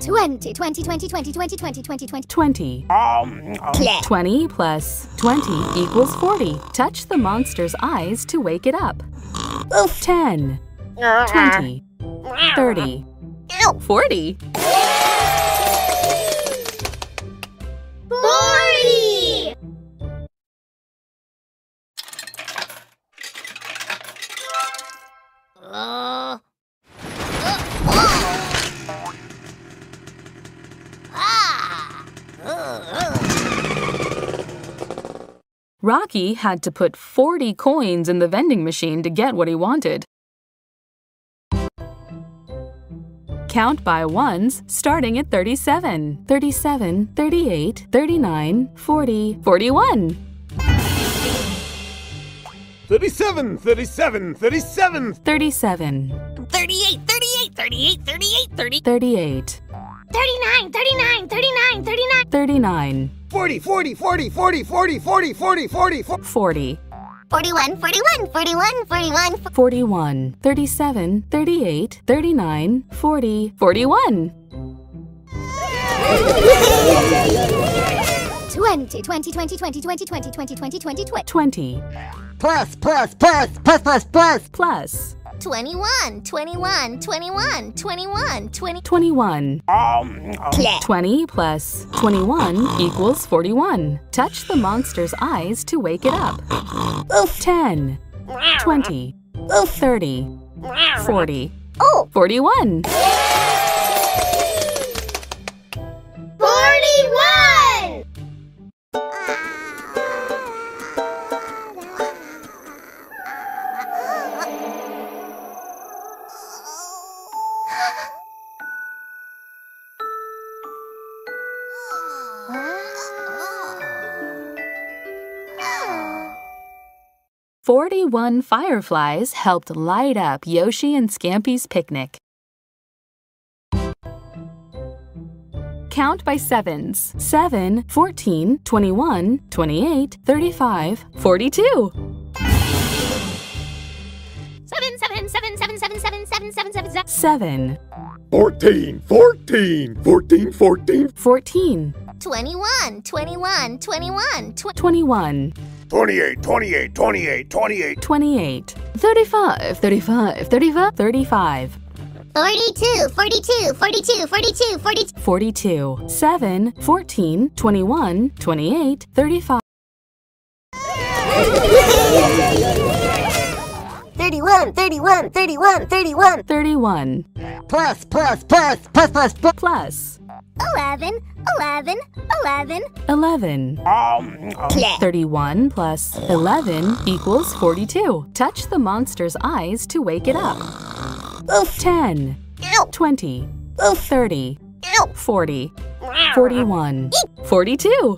20, 20, 20, 20, 20, 20, 20, 20. 20. Um, 20 plus 20 equals 40. Touch the monster's eyes to wake it up. 10, 20, 30, 40. 40! Rocky had to put 40 coins in the vending machine to get what he wanted. Count by ones starting at 37, 37, 38, 39, 40, 41. 37, 37, 37. 37, 38, 38, 38, 38, 39, 39, 40, 40, 41, 41, 41, 41. 41, 37, 38, 39, 40, 41. 20, 20, 20, 20, 20, 20, 20, 20, 20, 20. Plus, plus, plus, plus, plus. Plus. 21, 21, 21, 21, 20. 21. Um, 20 plus 21 equals 41. Touch the monster's eyes to wake it up. 10, 20, 30, 40, 41. 41! 41 fireflies helped light up Yoshi and Scampy's picnic. Count by sevens 7, 14, 21, 28, 35, 42. 7, 7, 7, 7, 7, 7, 7, 7, 7, 7. 7. 14, 14, 14, 14. 14. 21, 21, 21, tw 21. 28, 28, 28, 28. 28, 35, 35, 35, 35, 42, 42, 42, 42, 42. 42, 7, 14, 21, 28, 35, 31, 31, 31, 31. 31, Plus, plus, plus, plus, plus, plus. plus 11, 11, 11. 11. Um, 31 plus 11 equals 42. Touch the monster's eyes to wake it up. 10, 20, 30, 40, 41, 42. 42!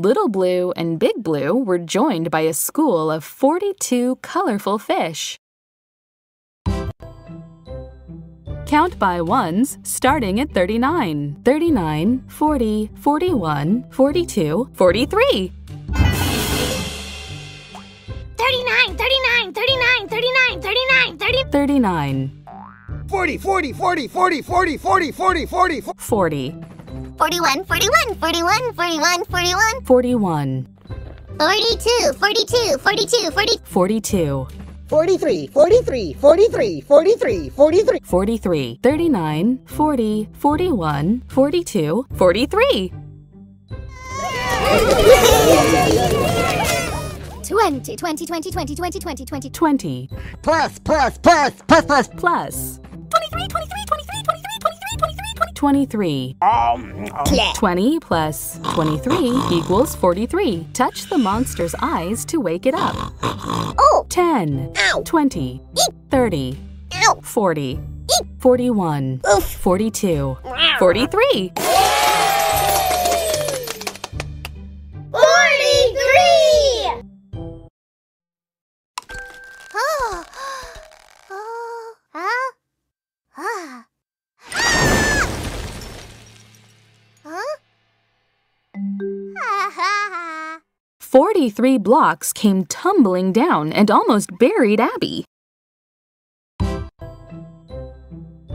Little Blue and Big Blue were joined by a school of 42 colorful fish. Count by ones starting at 39. 39, 40, 41, 42, 43. 39, 39, 39, 39, 39, 30, 39. 40, 40, 40, 40, 40, 40, 40, 40, 40. 40. 41, 41, 41, 41, 41, 41, 42, 42, 42, 40, 42, 43, 43, 43, 43, 43. 43, 39, 40, 41, 42, 43. 20, 20, 20, 20, 20, 20, 20, 20 Plus, plus, plus, plus, plus. plus 23, 23, 23, 23, 23, 23, 23. Um, 20 plus 23 equals 43. Touch the monster's eyes to wake it up. Oh! 10, Ow! 20, Eep. 30, Ow! 40, Eep. 41, Oof. 42, 43. 43! 43 blocks came tumbling down and almost buried Abby.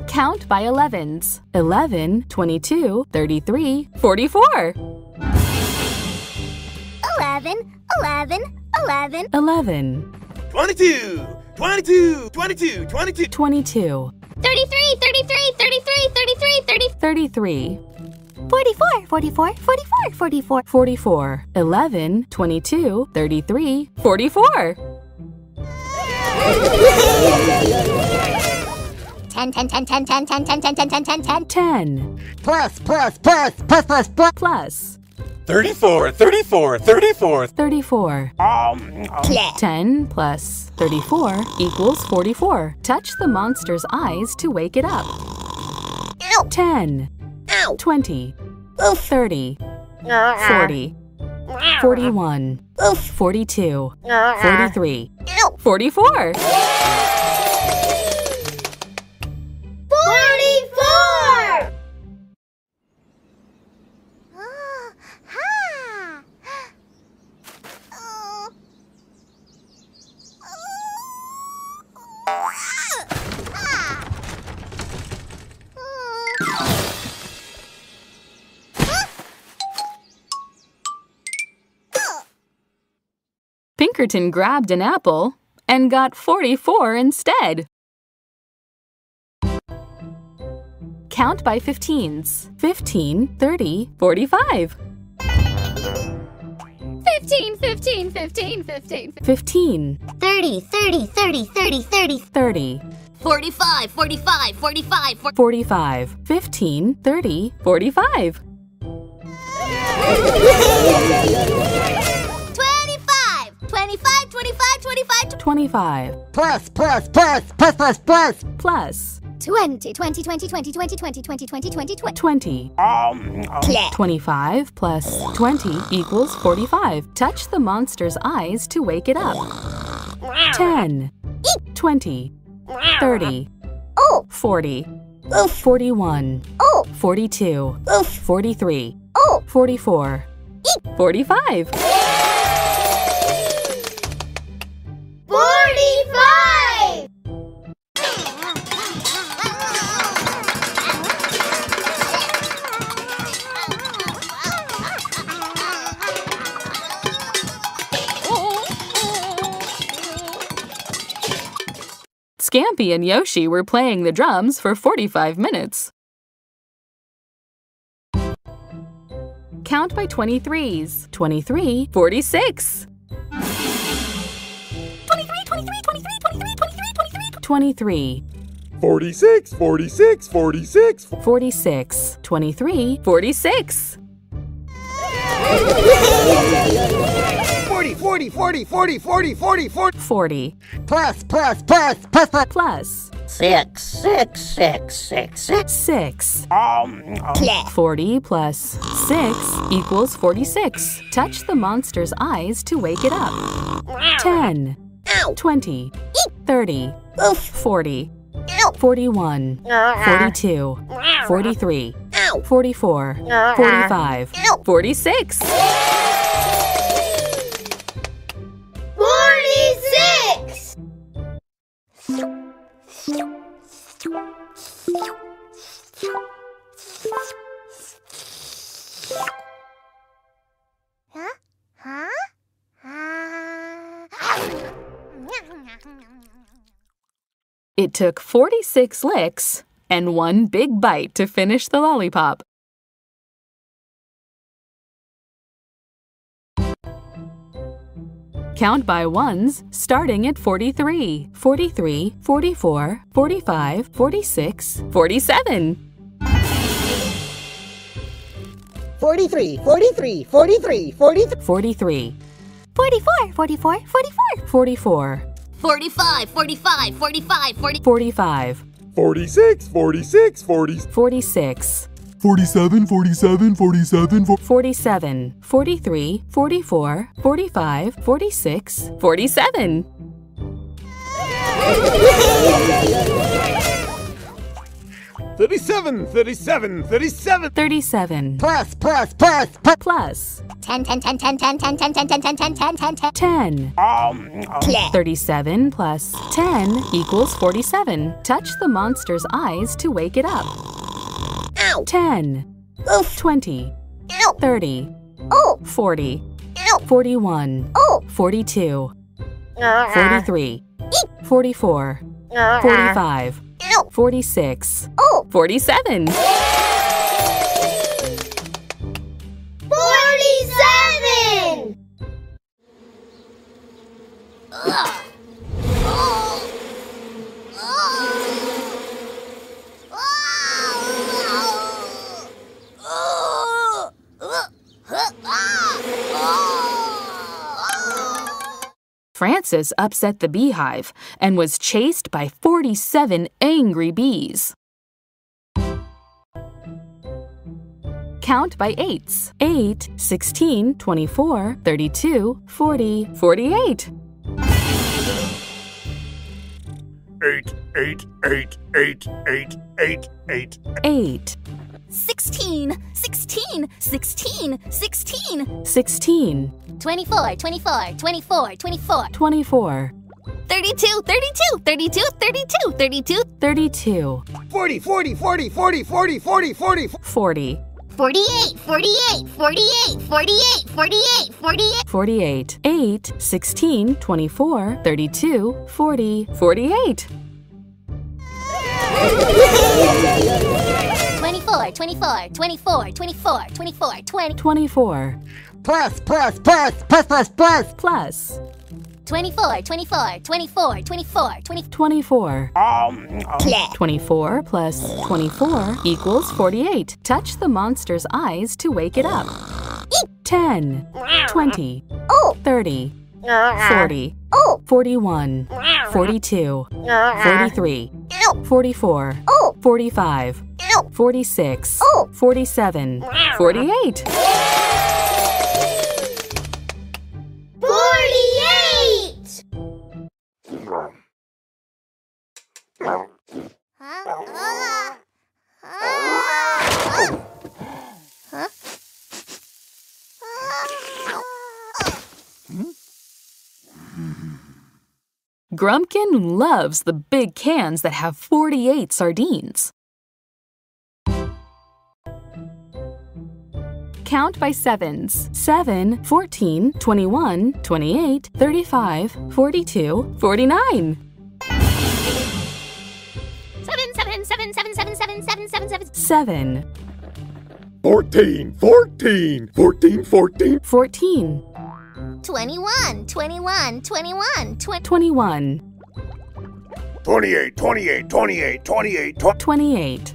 Count by 11s 11, 22, 33, 44. 11, 11, 11, 11, 22, 22, 22, 22. 22, 33, 33, 33, 33, 30. 33, 44, 44, 44, 44. 44, 11, 22, 33, 44. 10, 10, 10, 10, 10, 10, 10, 10, 10, 10, 10, 10. 10 Plus, plus, plus, plus, plus, plus. plus 34, 34, 34. 34. um, 10 plus 34 equals 44. Touch the monster's eyes to wake it up. Ow! 10, Ow. 20. Oof. 30. Uh, 40. 41. Oof. 42. Uh, 43. Ow. 44. Pinkerton grabbed an apple and got 44 instead. Count by 15s 15, 30, 45. 15, 15, 15, 15. 15, 30, 30, 30, 30, 30. 30, 45, 45, 45, 40. 45, 15, 30, 45. 25, 25, 25, 25, 25 Plus, plus, plus, plus, plus, plus. plus 20, 20, 20, 20, 20, 20, 20, 20, 20, 20. 20. um, 25 plus 20 equals 45. Touch the monster's eyes to wake it up. 10, 20, 30, Oh, 40, 41, oh, 42, 43, oh. 44, 45. 45! Scampy and Yoshi were playing the drums for 45 minutes. Count by 23s 23, 46. 23, 23, 23, 23, 23, 23. 23, 46, 46, 46. 46, 23, 46. 40, 40, 40, 40, 40, 40, 40. 40 Plus, plus, plus, plus, plus. plus. Six, six, six, six, six. 6. Um, 40 plus 6 equals 46. Touch the monster's eyes to wake it up. 10, 20, 30, 40, 41, 42, 43, 44, 45, 46. Forty-six. Huh? It took 46 licks and one big bite to finish the lollipop. Count by ones starting at 43, 43, 44, 45, 46, 47. 43, 43, 43, 43. 43, 44, 44, 44. 44, 45, 45, 45, 40. 45, 46, 46, 40, 46, 47, 47, 47, 47, 43, 44, 45, 46, 47. Thirty-seven, thirty-seven, thirty-seven. 37 Plus, plus, plus, plus. plus 10, 10, 10, 10, 10, 10, 10, 10, 10, 10, 10, 10, 10. 10. um, 37 plus 10 equals 47. Touch the monster's eyes to wake it up. Ow. 10, Oof. 20, Ow. 30, oh. 40, Ow. 41, oh. 42, uh. 43, 44, uh. 45, Ow. 46, oh. 47. Forty-seven! Ugh. Francis upset the beehive and was chased by 47 angry bees. Count by eights 8, 16, 24, 32, 40, 48. Eight, eight, eight, eight, eight, eight, eight. 8, 16, 16, 16, 16. 16, 24, 24, 24, 24. 24, 32, 32, 32, 32, 32. 32, 40, 40, 40, 40, 40, 40, 40. 40, 48, 48, 48, 48, 48, 48. 48, 8, 16, 24, 32, 40, 48. 24, 24, 24, 24, 24, 20. 24, Plus, plus, plus, plus, plus, plus. plus 24, 24, 24, 24, 20. 24. um, 24 plus 24 equals 48. Touch the monster's eyes to wake it up. 10, 20, 30, 40, Oh. 41, 42, 43, 44, 45, 46, 47, 48. 48! Huh? Uh. Grumpkin loves the big cans that have 48 sardines. Count by sevens. 7, 14, 21, 28, 35, 42, 49. 7, 7, 7, 7, 7, 7, 7, 7, 7. 7. 14, 14, 14, 14. 14. 21, 21, 21, 20. 21, Twenty-eight, twenty-eight, twenty-eight, twenty-eight, twenty. 28,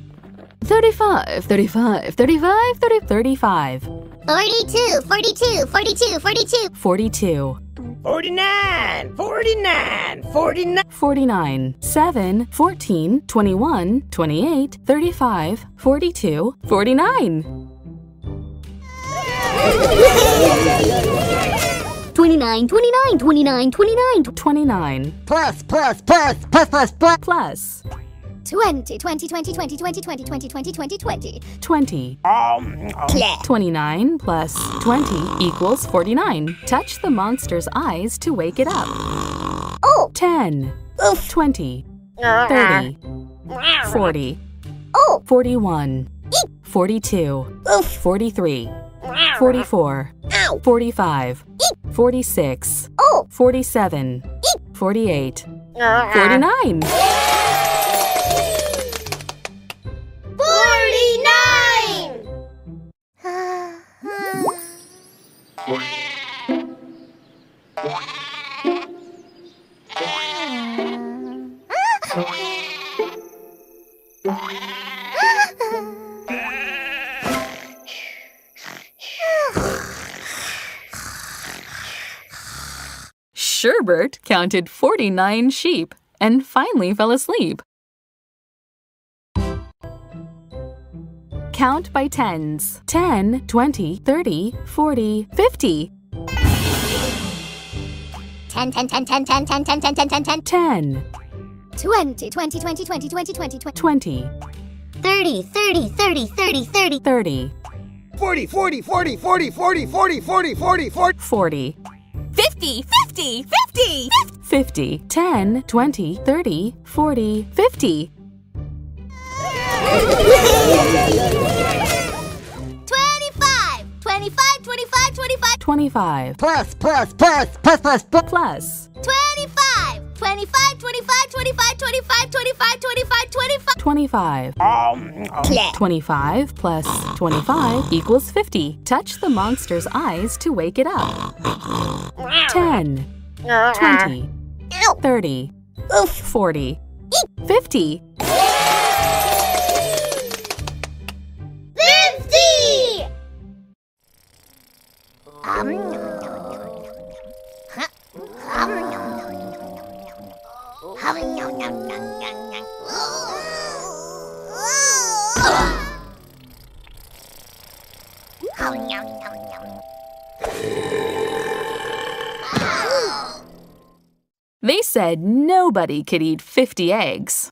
35, 35, 35, 30, 35, 42, 42, 42, 42. 42, 49, 49, 49. 49, 7, 14, 21, 28, 35, 42, 49. 29, 29, 29, 29. 29 Plus, plus, plus, plus, plus, plus. plus 20, 20, 20, 20, 20, 20, 20, 20, 20, 20. 20. Um, 29 plus 20 equals 49. Touch the monster's eyes to wake it up. Oh. 10, Oof. 20, 30, 40, Oh. 41, 42, Oof. 43, 44, Ow. 45, 46, Oh. 47, 48, ah. 49. 49! counted 49 sheep, and finally fell asleep. Count by tens 10, 20, 30, 40, 50. 10, 10, 10, 10, 10, 10, 10, 10, 10, 10, 10, 10. 20, 20, 20, 20, 20, 20, 20. 20. 30, 30, 30, 30, 30. 30. 40, 40, 40, 40, 40, 40, 40, 40, 40. 40. 50, 50, 50. 50, 10, 20, 30, 40, 50. 25, 25, 25, 25. 25 plus, plus, plus, plus, plus, plus. plus 25, 25, 25, 25, 25, 25, 25, 25. 25. Um, 25 plus 25 equals 50. Touch the monster's eyes to wake it up. 10, 20, 30, 40, 50. 50! They said nobody could eat 50 eggs.